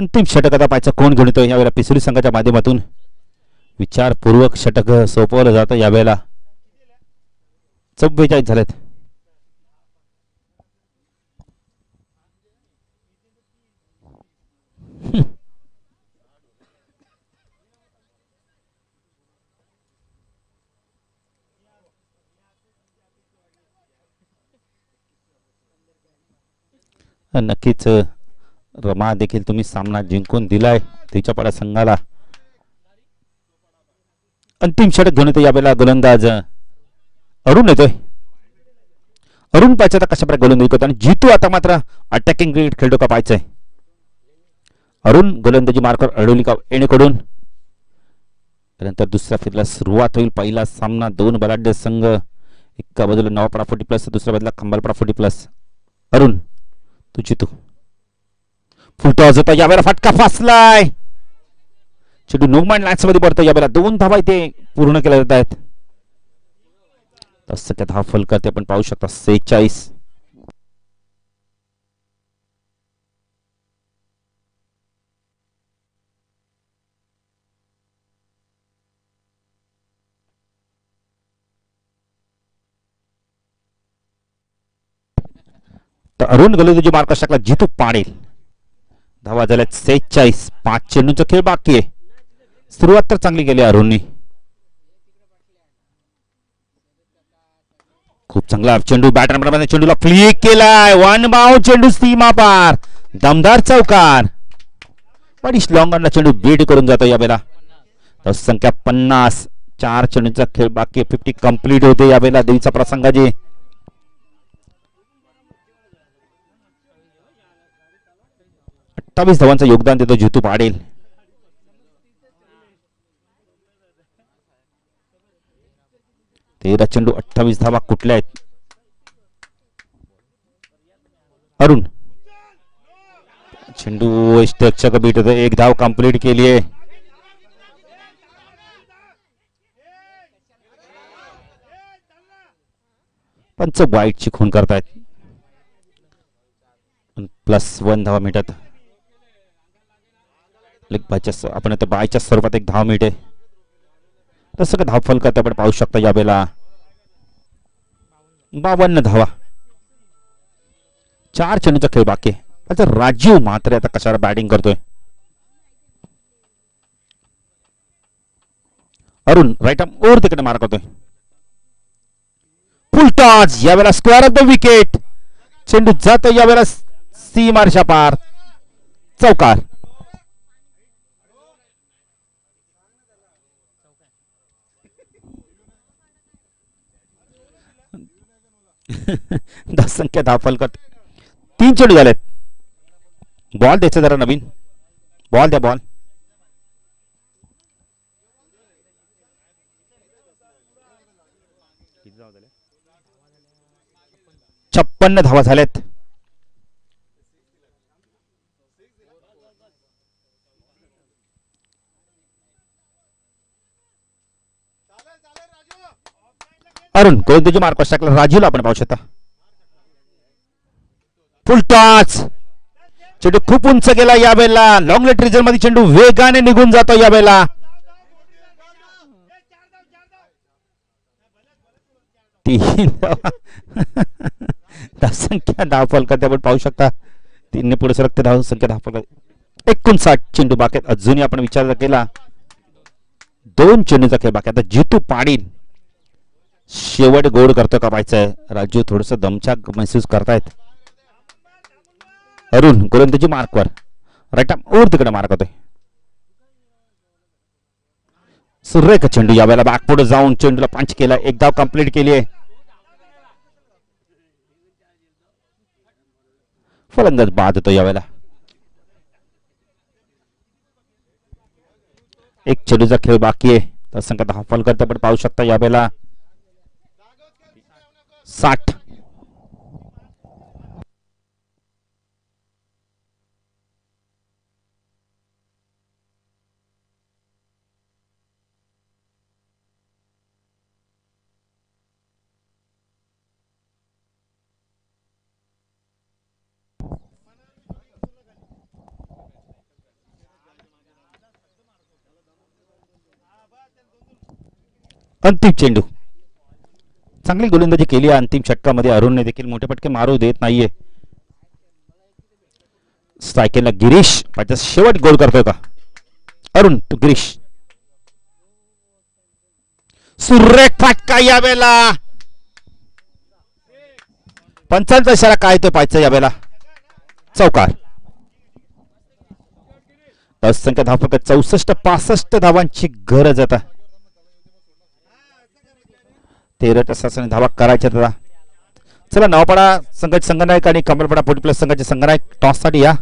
अंतिम षटकाचा पायचा पाहायचं कोण येतो यावेळेला पिसुरी संघाच्या माध्यमातून विचारपूर्वक षटक सोपवलं जातं यावेळेला. चव्वेचाळीस झालेत. नक्कीच रमा देखील तुम्ही सामना जिंकून दिलाय तिच्या संघाला. अंतिम षटक घेऊन येतो यावेळेला गोलंदाज. अरुण येतोय. अरुण पाहिजे आता कशाप्रकारे गोलंदाजी करतो आणि जितू आता मात्र अटॅकिंग क्रिकेट खेळतो का पाहायचंय. अरुण गोलंदाजी मार्कर अडवली का येणेकडून त्यानंतर दुसऱ्या फेरीला सुरुवात होईल. पहिला सामना दोन बलाढ्य संघ. एका बाजूला नवापडा फोर्टी प्लस दुसऱ्या बाजूला खंबालपडा फोर्टी प्लस. अरुण तू जितू. फुलटॉस होता यावेळेला फटका फासलाय. चेंडू नो माइंड लाईन्समध्ये पडतो यावेळेला दोन धावा इथे पूर्ण केल्या जात आहेत. तसं धाव फल ते आपण पाहू शकता सेहेचाळीस. तर अरुण गोलंदाजी मार्ग टाकला जितू पाडेल धावा झाल्यात सेहेचाळीस पाच चेंडूंचा खेळ बाकी आहे. सुरुवात तर चांगली केली अरुणनी. खूप चांगला चेंडू बॅटर चेंडूला फ्लिक केलाय. वन बाव चेंडू सीमा पार. दमदार चौकार. बरीच लॉंग चेंडू बीट करून जातो यावेळेला. तर संख्या पन्नास चार चेंडूंचा खेळ बाकी फिफ्टी कंप्लीट होते यावेळेला. देवीचा प्रसंगाजी सत्तावीस धावांचं योगदान देतो जितू पाडेल तेरा चेंडू अठ्ठावीस धावा कुठल्या आहेत? अरुण. चेंडू स्ट्रक्चर बीट होतं. एक धाव कंप्लीट केली आहे. पंच वाईटची खून करतायत. प्लस वन धावा मिटत लेग बायच्या आपण आता बायच्या स्वरूपात एक धाव मिळते. तसं का धाव फलकात आपण पाहू शकता यावेळेला. बावन्न धावा. चार चेंडूचा खेळ बाकी आहे. आता राजीव मात्र आता कशाला बॅटिंग करतोय? अरुण राईट ओर ओव्हर तिकडे मार करतोय फुल टॉच यावेळेला स्क्वेअर ऑफ द विकेट चेंडू जातो यावेळेला सी मार्शा पार चौकार. दस संख्या धाव फलकट तीन चेडू झालेत. बॉल द्यायचा जरा नवीन. बॉल द्या बॉल छप्पन्न धावा झाल्यात अरुण गोविंदजी मार्क टाकला राजूला आपण पाहू शकता. फुल टॉच चेंडू खूप उंच गेला या वेळेला. लॉंग लेट रिझनमध्ये चेंडू वेगाने निघून जातो या वेळेला. तीन. धावसंख्या धाव फलकात आपण पाहू शकता. तीनने पुढे सरकते धाव संख्या धाव फलकात एकोणसाठ चेंडू बाकी आहेत. अजूनही आपण विचार केला दोन चेंडूचा खेळ बाकी. आता जितू पाडील शेवट गोड करतो का पाहायचंय राजू थोडस दमछाक महसूस करतायत. अरुण गोलंदाजी मार्कवर. राईट ओर तिकडे मार्क होतोय. सुरेख चेंडू यावेळेला बॅक पुढे जाऊन चेंडूला पंच केला. एक धाव कंप्लीट केली आहे. फलंदाज बाद होतो यावेळेला एक चेंडूचा खेळ बाकी आहे. तर संघात दहा करता पण पाहू शकता यावेळेला साठ. अंतिम चेंडू. चांगली गोलंदाजी केली आहे अंतिम षटकामध्ये. अरुणने देखील मोठे पटके मारू देत नाहीये. स्ट्रायकेला गिरीश पाहिजे शेवट गोल करतोय का? अरुण तू गिरीश. सुरेख फटका यावेला. पंचांचा इशारा काय तो पाहिजे यावेळेला चौकार. असंख्य संख्या चौसष्ट पासष्ट धावांची गरज आता. तेरा तासाने धावा करायच्या आता. चला नावपाडा संघाचे संघनायक आणि कमलपाडा पोटी प्लस संघाचे संघनायक टॉससाठी या.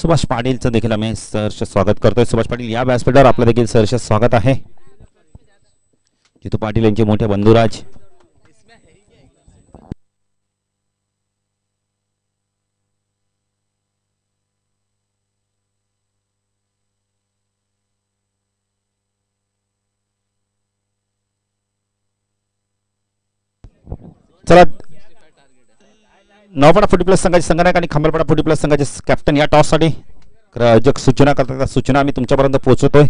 सुभाष पाटीलचं देखील आम्ही सहर्ष स्वागत करतोय. सुभाष पाटील या व्यासपीठावर आपलं देखील सहर्ष स्वागत आहे. जितू पाटील यांचे मोठे बंधुराज. चला नवपाडा फोर्टी प्लस संघाचे संघनायक आणि खंबलपाडा फोर्टी प्लस संघाचे कॅप्टन या टॉससाठी जग सूचना करतात. सूचना आम्ही तुमच्यापर्यंत पोहोचवतोय.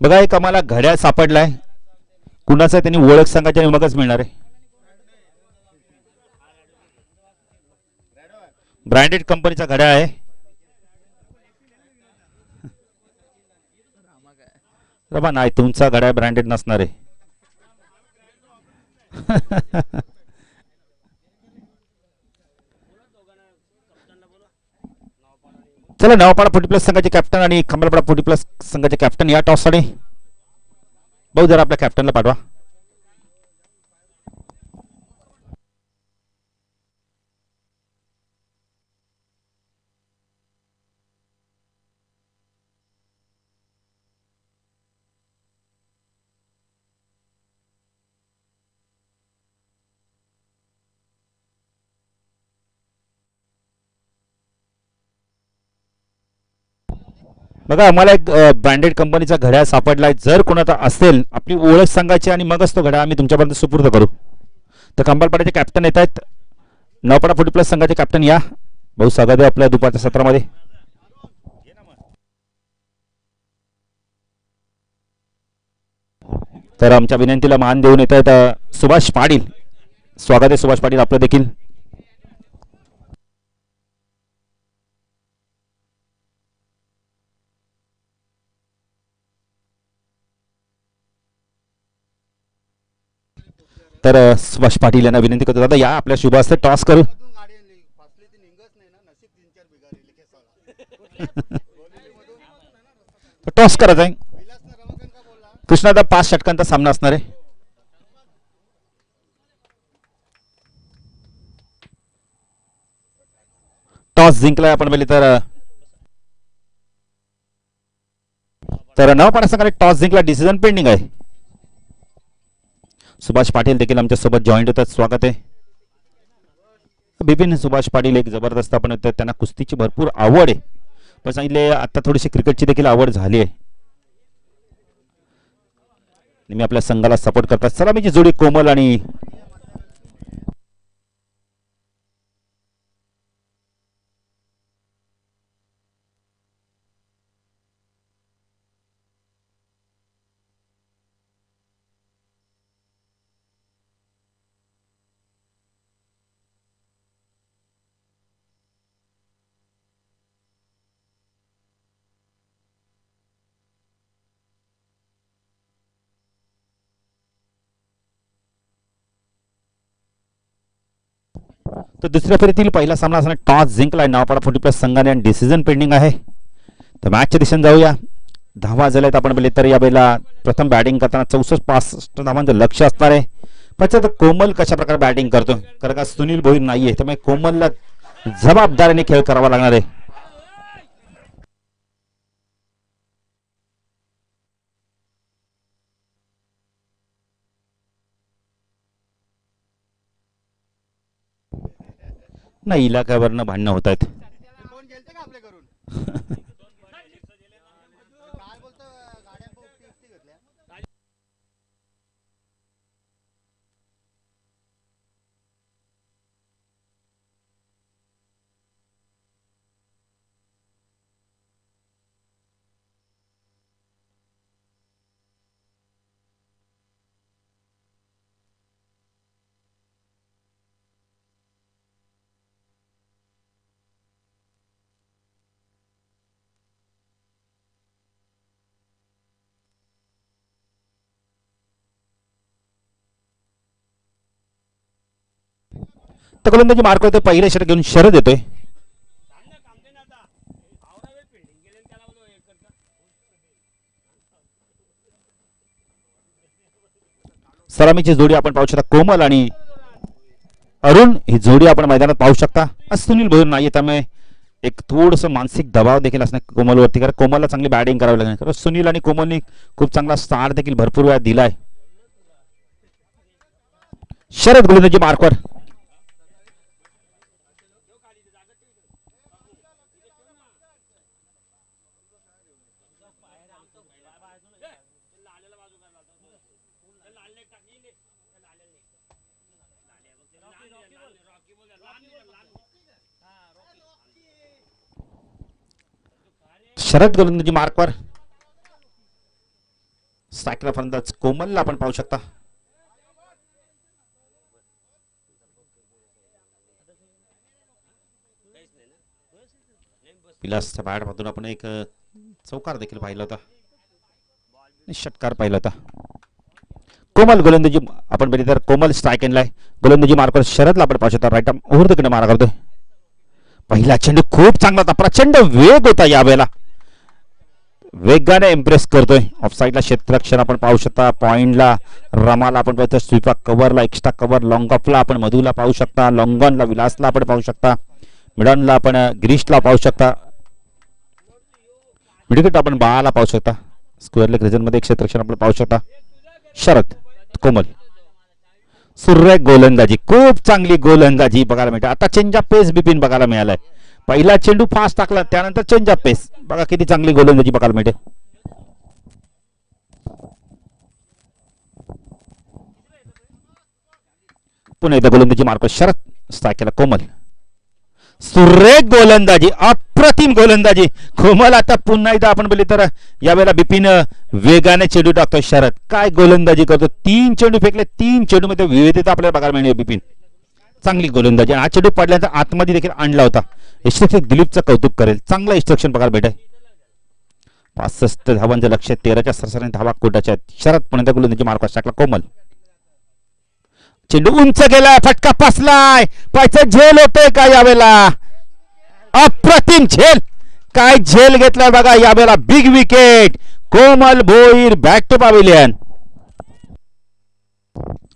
बघा एक आम्हाला घड्याळ सापडलाय. कुणाचा आहे? त्यांनी ओळख सांगायची आणि मगच मिळणार आहे. ब्रँडेड कंपनीचा घड्या आहे. बाबा नाही तुमचा घड्या ब्रँडेड नसणार आहे. चला नवापाडा फोर्टी प्लस संघाचे कॅप्टन आणि खंबलपाडा फोर्टी प्लस संघाचे कॅप्टन या टॉससाठी. भाऊ जरा आपल्या कॅप्टनला पाठवा. बघा आम्हाला एक ब्रँडेड कंपनीचा घड्याळ सापडलाय. जर कोणाचा असेल आपली ओळख सांगायची आणि मगच तो घड्याळ आम्ही तुमच्यापर्यंत सुपूर्द करू. तर कंबालपाड्याचे कॅप्टन येत आहेत. नवपाडा फोर्टी प्लस संघाचे कॅप्टन या. भाऊ स्वागत आहे आपल्या दुपारच्या सत्रामध्ये. तर आमच्या विनंतीला मान देऊन येत आहेत सुभाष पाटील. स्वागत आहे सुभाष पाटील आपलं देखील. तर सुभाष पाटील यांना विनंती करतो दादा या आपल्या शुभास टॉस करू. टॉस करत आहे कृष्णादा पाच षटकांचा सामना असणार आहे. टॉस जिंकलाय आपण पहिले तर अ, तर नवा पाण्या संघाने टॉस जिंकला. डिसिजन पेंडिंग आहे. सुभाष पाटील देखील आमच्यासोबत जॉईंट होतात. स्वागत आहे. बिपिन सुभाष पाटील एक जबरदस्त आपण होतं. त्यांना कुस्तीची भरपूर आवड आहे. पण सांगितले आता थोडीशी क्रिकेटची देखील आवड झाली आहे. नेहमी आपल्या संघाला सपोर्ट करतात. सलामीची जोडी कोमल आणि तर दुसऱ्या फेरीतील पहिला सामना असणार टॉस जिंकलाय नावपाडा फोर्टी प्लस संघाने आणि डिसिजन पेंडिंग आहे. तर मॅचच्या दिशेने जाऊया. दहा वाजले आहेत आपण बोलले तर या वेळेला प्रथम बॅटिंग करताना चौसष्ट पासष्ट धावांचं लक्ष असणार आहे. पण कोमल कशा प्रकारे बॅटिंग करतो? कारण का सुनील भोईर नाहीये. त्यामुळे कोमलला जबाबदारीने खेळ करावा लागणार आहे. नाही इलाक्यावरनं भांडणं होत आहेत तर गोलंदाजी मार्क होते पहिल्या षटक घेऊन शरद येतोय सलामीची जोडी आपण पाहू शकता कोमल आणि अरुण ही जोडी आपण मैदानात पाहू शकता. सुनील भोईर नाहीये त्यामुळे एक थोडस मानसिक दबाव देखील असणार कोमलवरती कारण कोमलला चांगली बॅटिंग करावी लागणार कारण सुनील आणि कोमलनी खूप चांगला स्टार देखील भरपूर वेळा दिलाय. शरद गोलंदाजी मार्कवर. शरद गोलंदाजी मार्कवर स्ट्रायकला फलंदाज कोमलला आपण पाहू शकता. विलासच्या बॅटमधून आपण एक चौकार देखील पाहिला होता. षटकार पाहिला होता. कोमल गोलंदाजी आपण बघितलं तर कोमल स्ट्राईक एनलाय गोलंदाजी मार्कवर शरदला आपण पाहू शकता. राईट ओव्हर मारा करतोय. पहिला चेंडू खूप चांगला होता. प्रचंड वेग होता यावेळेला. वेगाने इम्प्रेस करतोय. ऑफसाईडला क्षेत्ररक्षण आपण पाहू शकता. पॉईंटला रमाला आपण पाहतो. स्वीपा कव्हरला एक्स्ट्रा कव्हर लॉंग ऑफला आपण मधूला पाहू शकता. लॉंगॉनला विलासला आपण पाहू शकता. मिडनला आपण अ, गिरीशला पाहू शकता. मिडकट आपण बाळाला पाहू शकता. स्क्वेअर लेग रिझनमध्ये क्षेत्ररक्षण आपण पाहू शकता. शरद कोमल. सुरेख गोलंदाजी. खूप चांगली गोलंदाजी बघायला मिळते. आता चेंज ऑफ पेस बिपिन बघायला मिळालाय. पहिला चेंडू फास्ट टाकला त्यानंतर चेंज ऑफ पेस बघा किती चांगली गोलंदाजी बघायला मिळते. पुन्हा एकदा गोलंदाजी मार्क शरद स्ट्राईक केला कोमल. सुरेख गोलंदाजी अप्रतिम गोलंदाजी. कोमल आता पुन्हा एकदा आपण बोलले तर यावेळेला बिपिन वेगाने चेंडू टाकतो शरद. काय गोलंदाजी करतो? तीन चेंडू फेकले तीन चेंडू मध्ये विविधता आपल्याला बघायला मिळते बिपिन. चांगली गोलंदाजी आणि हा चेंडू आतमध्ये देखील आणला होता. यशस्वी दिलीपचं कौतुक करेल. चांगलं इन्स्ट्रक्शन बघायला भेटेल. पासष्ट धावांचं लक्ष तेराच्या सरसरीने धावा कोटाच्या शरद पुण्याच्या गोलंदाजी मार्क टाकला कोमल. चेंडू उंच गेलाय फटका पासलाय पायचं झेल होतोय का यावेळेला? अप्रतिम झेल. काय झेल घेतलाय बघा यावेळेला. Big wicket Komal Bhoir bat to pavilion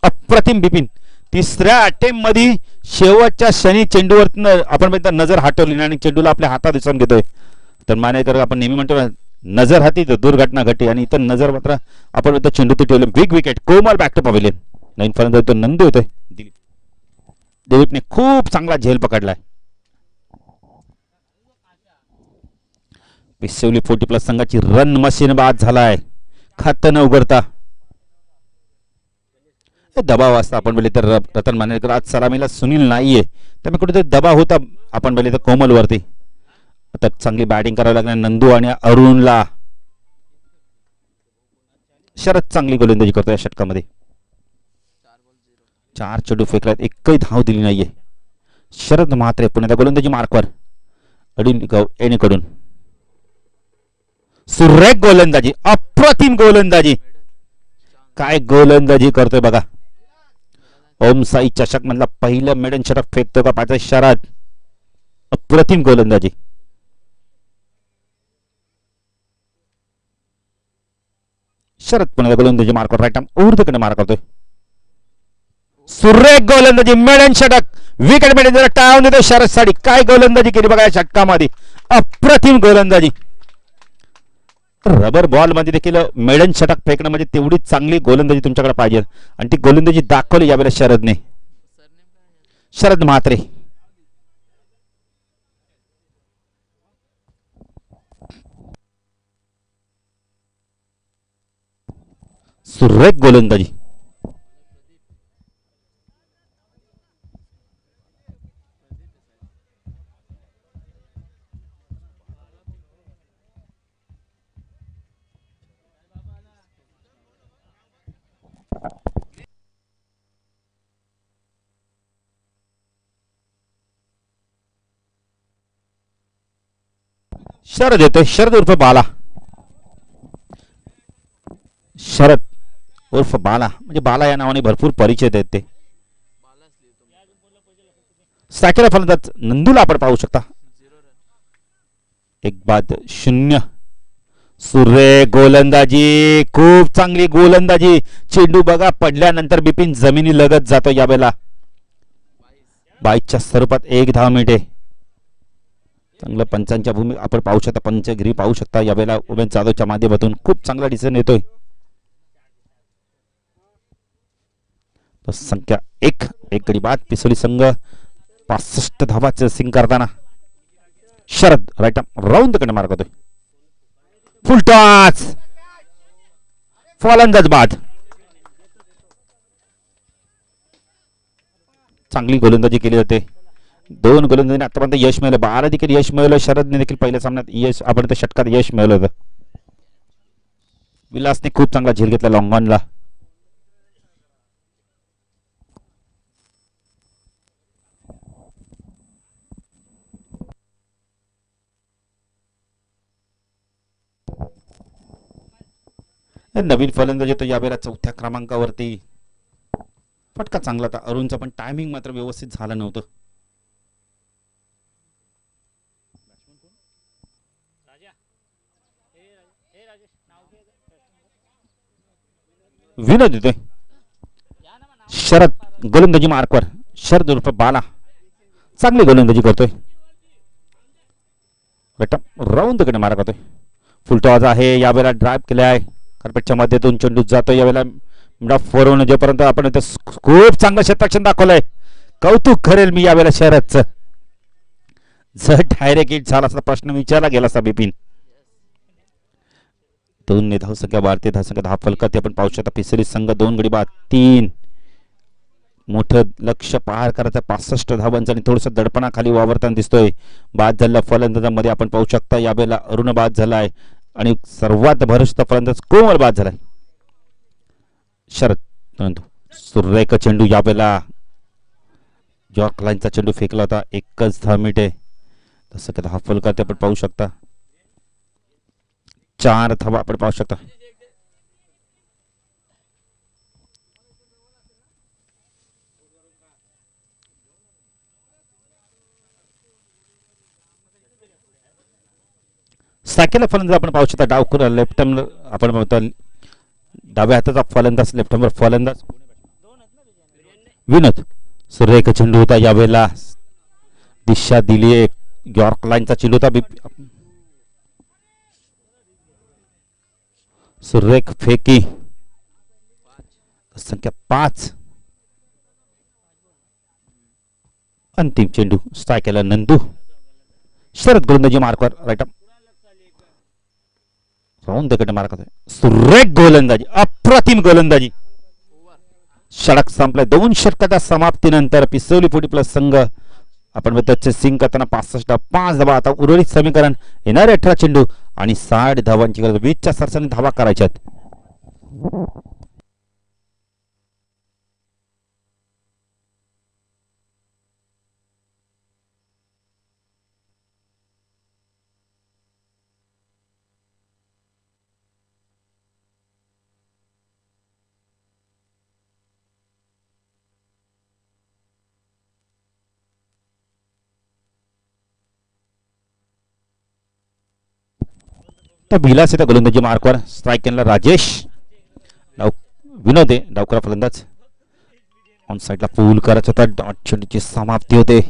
अप्रतिम बिपिन. तिसऱ्या अटेम्पमध्ये शेवटच्या शनी चेंडूवर आपण नजर हटवली नाही आणि चेंडूला आपल्या हातात दिसून घेतोय. तर मानेकर आपण नेहमी म्हणतो नजर हाती तर दुर्घटना घटी आणि इतर नजर मात्र आपण म्हणतो चेंडू ते ठेवले. Big wicket Komal back to pavilion nine पर्यंत तो नंदी होतोय. दिलीप. दिलीपने खूप चांगला झेल पकडलाय. पिसवली फोर्टी प्लस संघाची रन मशीन बाद झालाय. खातं न उघडता. दबाव असता. आपण बोलले तर रतन मानेकर आज सलामीला सुनील नाहीये. त्यामुळे कुठेतरी दबाव होता. आपण बोलले तर कोमल वरती आता चांगली बॅटिंग करावी लागणार नंदू आणि अरुणला. शरद चांगली गोलंदाजी करतो या षटकामध्ये. चार चेडू फेकल्यात. एकही धाव दिली नाहीये. शरद म्हात्रे पुण्याच्या गोलंदाजी मार्कवर. अडीन येणेकडून सुरेख गोलंदाजी. अप्रतिम गोलंदाजी. काय गोलंदाजी करतोय बघा. ओम साई चषक मधला पहिलं मेडन षटक फेकतो का पाहिजे शरद? अप्रतिम गोलंदाजी. शरद पुण्याला गोलंदाजी मार्क राईट ऊर्ध्वकडे मार करतोय. सुरेख गोलंदाजी मेडन षटक विकेट मेडन जरा टाळून देतो शरद साडी काय गोलंदाजी केली बघा या षटकामध्ये. अप्रतिम गोलंदाजी. रबर बॉलमध्ये देखील मेडन षटक फेकणं म्हणजे तेवढी चांगली गोलंदाजी तुमच्याकडे पाहिजे. आणि ती गोलंदाजी दाखवली यावेळेला शरदने. शरद म्हात्रे. सुरेख गोलंदाजी. शरद येतोय. शरद उर्फ बाला. शरद उर्फ बाला. म्हणजे बाला या नावाने भरपूर परिचय देत. ते साखेला फलंदाज नंदूला आपण पाहू शकता. एक बाद शून्य. सुरे गोलंदाजी. खूप चांगली गोलंदाजी. चेंडू बघा पडल्यानंतर बिपिन जमिनी लगत जातो यावेळेला. बाईकच्या स्वरूपात एक धाव मिनिटे. चांगलं पंचांच्या भूमी आपण पाहू शकता पंचगिरी पाहू शकता. यावेळेला उमेश जाधवच्या माध्यमातून खूप चांगला डिसिजन येतोय. संख्या एक एक गडी बाद पिसोली संघ पासष्ट धावाचे सिंग करताना. शरद राईट राऊंडकडे मार्ग होतोय. फुल टॉस फलंदाज बाद. चांगली गोलंदाजी केली जाते. दोन गोलंदाजीने आतापर्यंत यश मिळालं. बारा देखील यश मिळवलं शरदने देखील पहिल्या सामन्यात यश आपण षटकात यश मिळवलं होतं विलासने खूप चांगला झेल घेतला लॉंगॉनला. नवीन फलंदाज येतो यावेळेला चौथ्या क्रमांकावरती. फटका चांगला होता. अरुणचा पण टायमिंग मात्र व्यवस्थित झालं नव्हतं. विनोद देतोय शरद गोलंदाजी मार्कवर. शरद उर्फ बाला. चांगली गोलंदाजी करतोय. बेटा राऊंडकडे मारा करतोय. फुलटॉज आहे यावेळेला ड्राईव्ह आहे कार्पेटच्या मध्येतून चेंडू जातो यावेळेला मिडा फोरवून जोपर्यंत आपण खूप चांगलं क्षेत्रक्षण दाखवलंय. कौतुक करेल मी यावेळेला शहरातचं जर डायरेक्ट हिट झाला असता प्रश्न विचारला गेला असता बिपिन. दोन धाव संख्या भारतीय धाव संख्या दहा फलकात आपण पाहू शकता पिसरी संघ दोन गडी बाद तीन. मोठं लक्ष पार करायचं पासष्ट धावांचा आणि थोडंसं दडपणाखाली वावरताना दिसतोय. बाद झालेला फलंदाजामध्ये आपण पाहू शकता यावेळेला अरुण बाद झालाय. आणि सर्वात भरष्ट फलंदाज कोमल बाद झालाय. शरद परंतु सुरेख चेंडू यावेळेला. जॉक लाईनचा चेंडू फेकला होता. एकच दहा मिनिटे तसं कर हा फलका ते आपण पाहू शकता चार धावा आपण पाहू शकता। साकेला फलंदाज आपण पाहू शकता डाव करून लेफ्ट आपण म्हणतो डाव्या हाताचा फलंदाज लेफ्ट हॅमवर फलंदाज. विनोद सूर्य चेंडू होता यावेळेला. दिशा दिली एक यॉर्क लाईनचा चेंडू होता सुरेख फेकी. संख्या पाच. अंतिम चेंडू स्ट्राईक केला नंदू. शरद गोलंदाजी मार्कवर राईट राऊंड दगड मार्क सुरेख गोलंदाजी अप्रतिम गोलंदाजी. षडक संपलाय. दोन षटकाच्या समाप्तीनंतर पिसवली फुटी प्लस संघ. आपण बद्दलचे सिंग करताना पासष्ट पाच दबा आता उर्वरित समीकरण येणारे अठरा चेंडू. आणि साठ धावांची गरज. वीसच्या सरसाने धावा करायच्यात. तर भिलास येत्या गोलंदाजी मार्कवर स्ट्राईक केला राजेश. डाव विनोद आहे डावकरा फलंदाज. ऑन साईडला पूल करायचा होता. डॉट चेंडूची समाप्ती होते.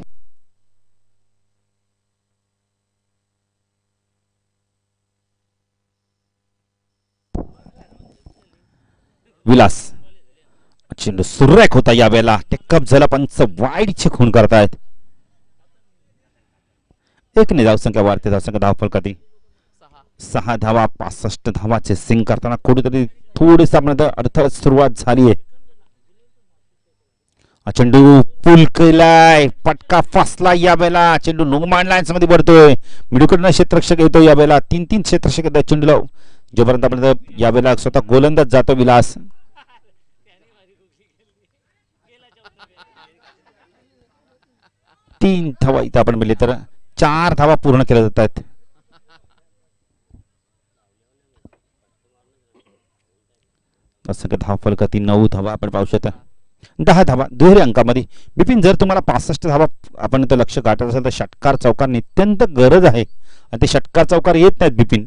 विलास. चेंडू सुरेख होता यावेळेला. टेकअप झाला पंच वाईडची खून करतायत. एक ने धावसंख्या वाढते धावसंख्या धावफल कधी सहा धावा पासष्ट धावाचे सिंग करताना कुठेतरी थोडीस आपण अडथळ्यात सुरुवात झाली आहे चेंडू पुल केलाय. पटका फसला या वेळेला चेंडू नुगमान लाईन्समध्ये पडतोय मिडूकडनं क्षेत्रक्षक येतो या वेळेला तीन तीन क्षेत्रक्षक येतात चेंडूला. जोपर्यंत आपण या वेळेला स्वतः गोलंदाज जातो विलास. तीन धावा इथं आपण मिळले तर चार धावा पूर्ण केल्या जातात. आहेत असं धाव नऊ धावा आपण पाहू शकता. दहा धावा दुहेरी अंकामध्ये. बिपिन जर तुम्हाला पासष्ट धावा आपण तो लक्ष गाठत असेल तर षटकार चौकार नित्यंत गरज आहे. आणि ते षटकार चौकार येत नाहीत बिपिन.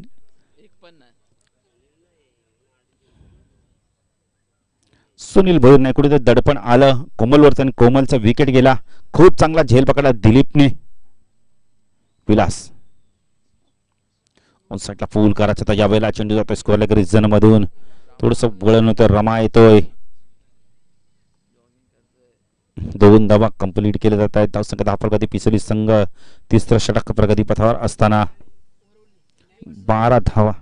सुनील भोईर नाही कुठे दडपण आलं. कोमलवरचं आणि कोमलचा विकेट गेला. खूप चांगला झेल पकडला दिलीपने. विलास. साईडला फुल करायचा तर यावेळेला चेंडू जातो स्कोअर लेकर झन मधून थोडस वळण होतं रमा येतोय. दोन धावा कंप्लीट केले जात आहेत. धावसंख्या दहा प्रगती पिसोली संघ तिसरा षटक प्रगती पथावर असताना. बारा धावा.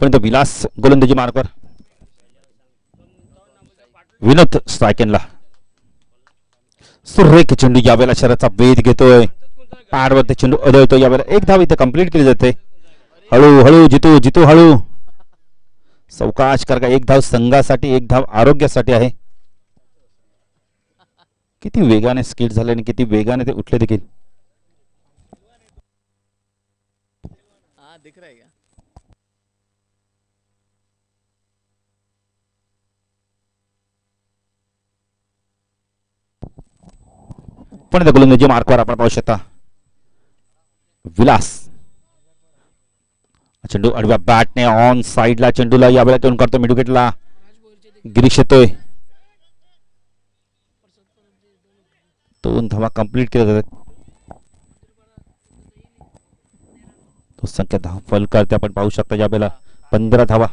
पर्यंत विलास गोलंदाजी मार्कवर विनोद स्ट्रायकेनला सुरेख चेंडू यावेळेला शहराचा वेध घेतोय. पॅडवरती चेंडू अदळतो यावेळेला एक धाव इथे कंप्लीट केली जाते. हळूहळू जितू जितू हळू. सवकाश कर का एक धाव संघासाठी एक धाव आरोग्यासाठी आहे. किती वेगाने स्किट झाले आणि किती वेगाने ते उठले देखील. हाँ दिख रहा है पण त्या गोलंदाजी मार्कवर आपण पाहू शकता. विलास. चेंडू आडव्या बॅटने ऑन साईडला चेंडूला यावेळेला तोंड करतो मिडविकेटला. गिरीश येतोय. दोन धावा कंप्लीट केल्या जातात. तो संख्या धाव फल करते आपण पाहू शकता यावेळेला पंधरा धावा.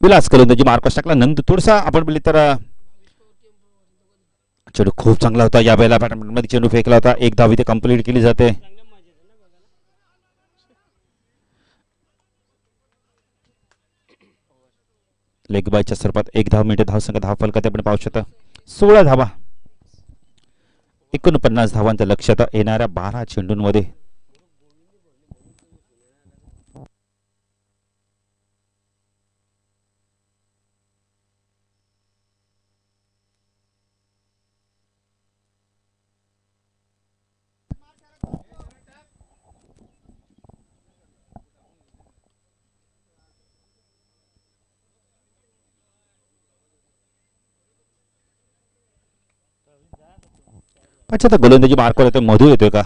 विलास कलंदाजी मार्कस टाकला. नंतर थोडसा आपण बोलले तर चेंडू खूप चांगला होता. या वेळेला मध्ये चेंडू फेकला होता. एक धाव इथे कंप्लीट केली जाते. लेग बायच्या स्वरूपात एक धाव मिनिट धाव संघ धाव फलकात आपण पाहू शकता. सोळा धावा. एकोणपन्नास धावांचं लक्षात येणाऱ्या बारा चेंडूंमध्ये अच्छा तर गोलंदाजी मार्कवर येतोय मधू येतोय का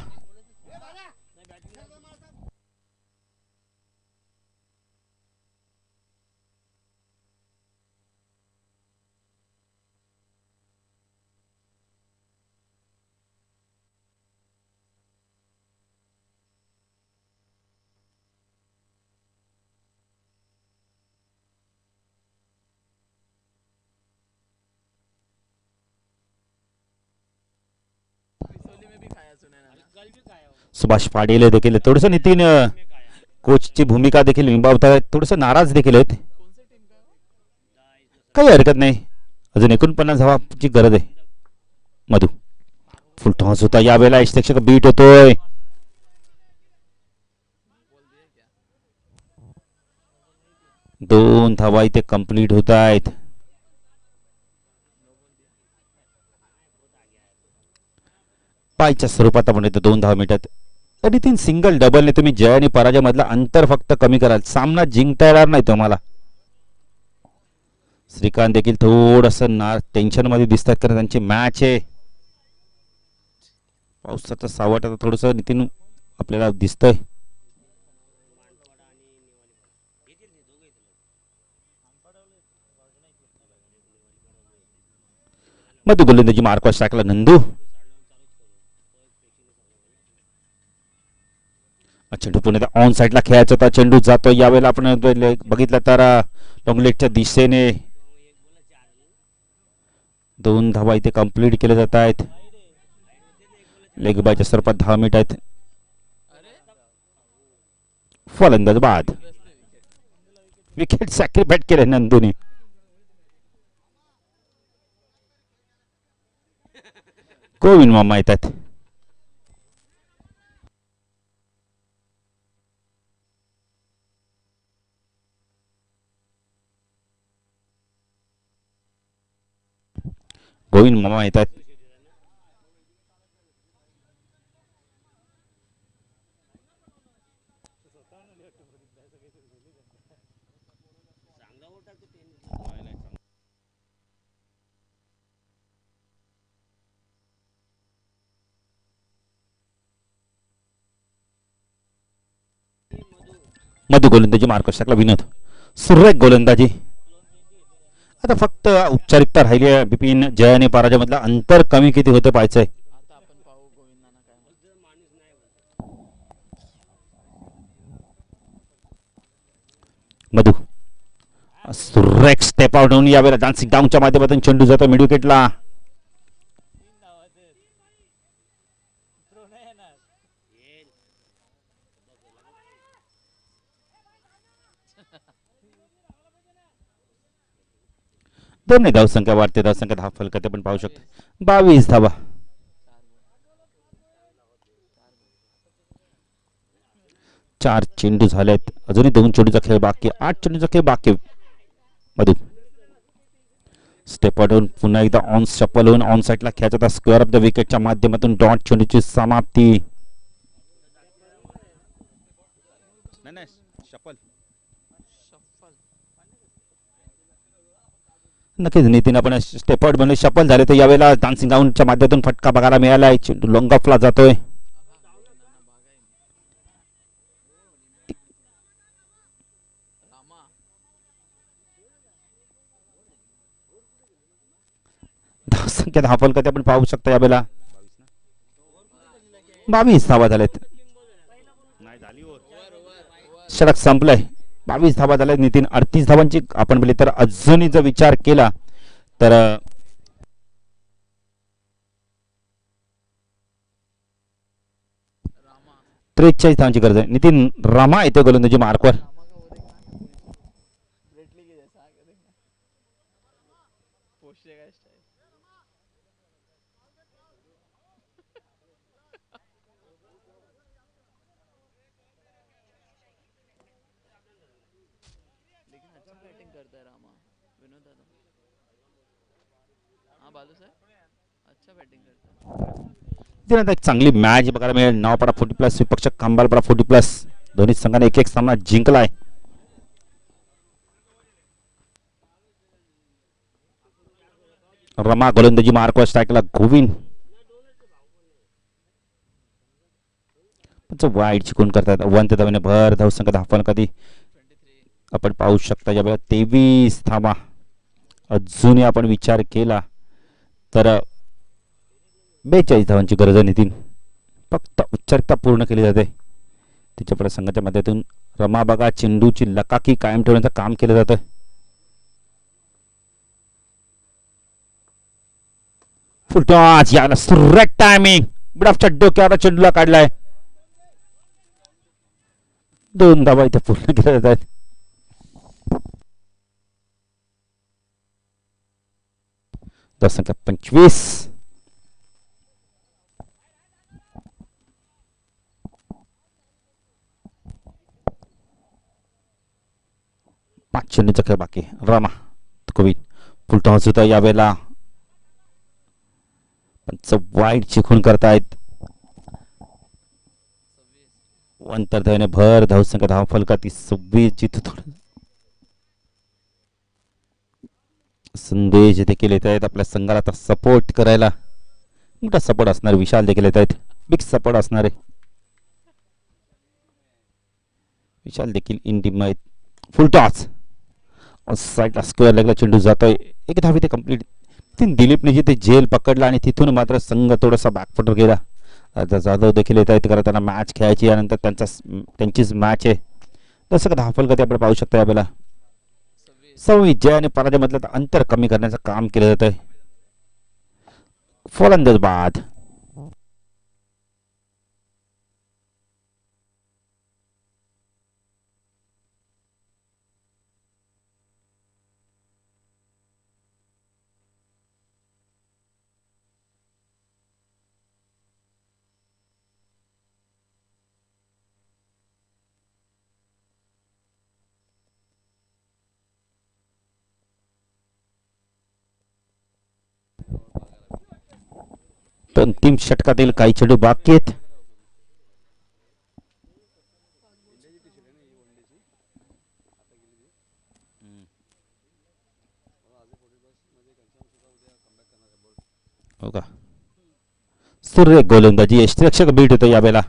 पिसोली में भी खाया सुना है ना सुभाष पाटील देखील थोडस नितीन कोचची भूमिका देखील निभावत आहेत. थोडस नाराज देखील आहेत. काही हरकत नाही. अजून एकोणपन्नास धावाची गरज आहे. मधू. फुल टॉस होता. यावेळेला यशक्षक बीट होतोय. दोन धावा इथे कंप्लीट होत आहेत. पायच्या स्वरूपात आपण इथे दोन धावा मिळतात. तरी तीन सिंगल डबलने तुम्ही जय आणि पराजय मधला अंतर फक्त कमी कराल. सामना जिंकता येणार नाही तुम्हाला. श्रीकांत देखील थोडस ना टेन्शनमध्ये दिसतात कारण त्यांची मॅच आहे. पावसाचा सावट आता थोडस नितीन आपल्याला दिसतंय. मग गोलंदाजी मार्कवास टाकला नंदू. चेंडू पुन्हा ऑन साईडला खेळायचा होता. चेंडू जातो यावेळेला आपण ले- बघितलं तर लॉंगलेटच्या दिशेने दोन धावा इथे कंप्लीट केले जात आहेत. लेग बायच्या स्वरूपात दहा मिनिट आहेत. फलंदाज बाद. विकेट सॅक्रिफाईट केले नंदूने. गोविंद मामा येतात. गोविंद मामा येतात मधु गोलंदाजी मार्कस टाकला विनोद. सुरेख गोलंदाजी. आता फक्त औपचारिकता राहिली आहे. बिपिन जय आणि पराजय अंतर कमी किती होतं पाहायचंय? मधू. मधु सुरेख स्टेप आउट होऊन यावेळेला डान्सिंग डाऊनच्या माध्यमातून चेंडू जातो मिड दोन्ही धावसंख्या वाढते धावसंख्या दहा फलकात पण पाहू शकतो. बावीस धावा. चार चेंडू झालेत. अजूनही दोन चेंडूचा खेळ बाकी आठ चेंडूचा खेळ बाकी मधून. मधू स्टेप आउट पुन्हा एकदा ऑन स्टपल होऊन ऑन साईडला खेळायचा होता. स्क्वेअर ऑफ द विकेटच्या माध्यमातून डॉट चेंडूची समाप्ती. नक्कीच नितीन आपण स्टेप आउट बनले शपल झाले तर यावेळेला डान्सिंग डाऊनच्या माध्यमातून फटका बघायला मिळाला. आहे ऑफला जातोय. धावसंख्या दहा फलकात आपण पाहू शकता यावेळेला. बावीस धावा झालेत. षटक संपलंय. बावीस धावा झाल्या. नितीन अडतीस धावांची आपण बोलले तर अजूनही जर विचार केला तर त्रेचाळीस धावांची गरज आहे. नितीन रमा येते गोलंदाजी मार्कवर. तिथे एक चांगली मॅच बघायला मिळेल. नावपाडा फोर्टी प्लस विपक्षक खांबालपाडा फोर्टी प्लस दोन्ही संघाने एक एक सामना जिंकला आहे रमा गोलंदाजी मार्क टाकला गोविंद. वाईट चिकून करतात. वंत धावणे भर धाव संघ धाफण कधी. आपण पाहू शकता ज्या वेळेला तेवीस थांबा अजूनही आपण विचार केला. तर बेचाळीस धावांची गरज आहे नितीन. फक्त उच्चारिकता पूर्ण केली जाते. त्याच्यापुढे संघाच्या माध्यमातून रमाबागा चेंडूची लकाकी कायम ठेवण्याचं काम केलं जातं. फुलटॉच याला सुरेख टायमिंग बिडाफच्या डोक्यावर चेंडूला काढलाय. दोन धावा इथे पूर्ण केल्या जात आहेत संख्या पंचवीस. पाचशे चेंडूचा बाकी रामा कोविड फुलटॉस होता यावेळेला पण वाईट चिखून करतायत अंतर धावने भर धावसंख्या धाव फलका ती सव्वीस जिथं थोडं संदेश देखील येत आहेत आपल्या संघाला आता सपोर्ट करायला मोठा सपोर्ट असणार विशाल देखील येत आहेत बिग सपोर्ट असणार आहे विशाल देखील इन टीम आहेत फुल टॉस साईडला स्क्वेअर लेगला चेंडू जातोय एक धावी ते कंप्लीट तीन दिलीपने जिथे जेल पकडला आणि तिथून मात्र संघ थोडासा बॅकफुटर गेला आता जाधव देखील येत आहेत कारण त्यांना मॅच खेळायची यानंतर त्यांचा त्यांचीच मॅच आहे तसं का धाफल कधी आपण पाहू शकतो यावेळेला सव्वीस जय आणि पराजय मधलं अंतर कमी करण्याचं काम केलं जात आहे फलंदाज बाद अंतिम षटकातील काही चेडू बाकी आहेत. हो का? सूर्य गोलंदाजी. यष्टीरक्षक बीट होतो यावेळेला.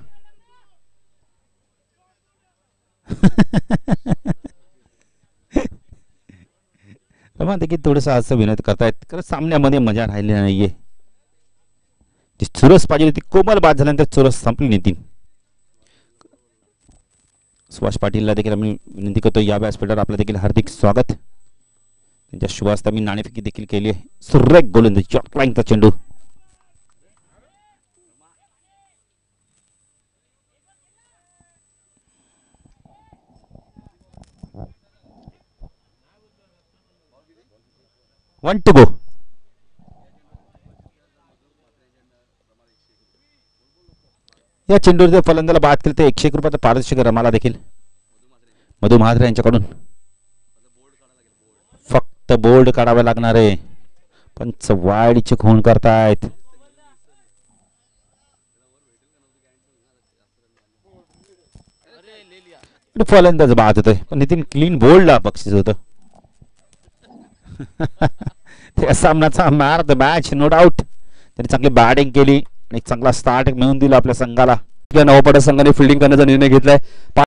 रमा देखील थोडस असं विनोद करतायत. कारण सामन्यामध्ये मजा राहिली नाहीये. ती चुरस पाहिजे होती कोमल बाद झाल्यानंतर चुरस संपली नितीन सुभाष पाटीलला देखील आम्ही विनंती करतो या व्यासपीठावर आपलं देखील हार्दिक स्वागत. त्यांच्या शुभास्ता मी नाणेफेकी देखील केली आहे. सुरेख गोलंदाज जॉक चेंडू. वन टू गो या चेंडूवर फलंदाला बाद केलं तर एकशे एक रुपयाचा पारदर्शक रमाला देखील. मधु महाद्रे यांच्याकडून. फक्त बोर्ड काढावा लागणार आहे. पण वाईडचे खून करतायत. फलंदाज बाद होतोय. पण नितीन क्लीन बोल्डला बक्षीस होतं. त्या सामन्याचा द मॅच नो डाऊट त्यांनी चांगली बॅटिंग केली. आणि एक चांगला स्टार्ट मिळून दिला आपल्या संघाला. नवपाडा संघाने फिल्डिंग करण्याचा निर्णय घेतलाय.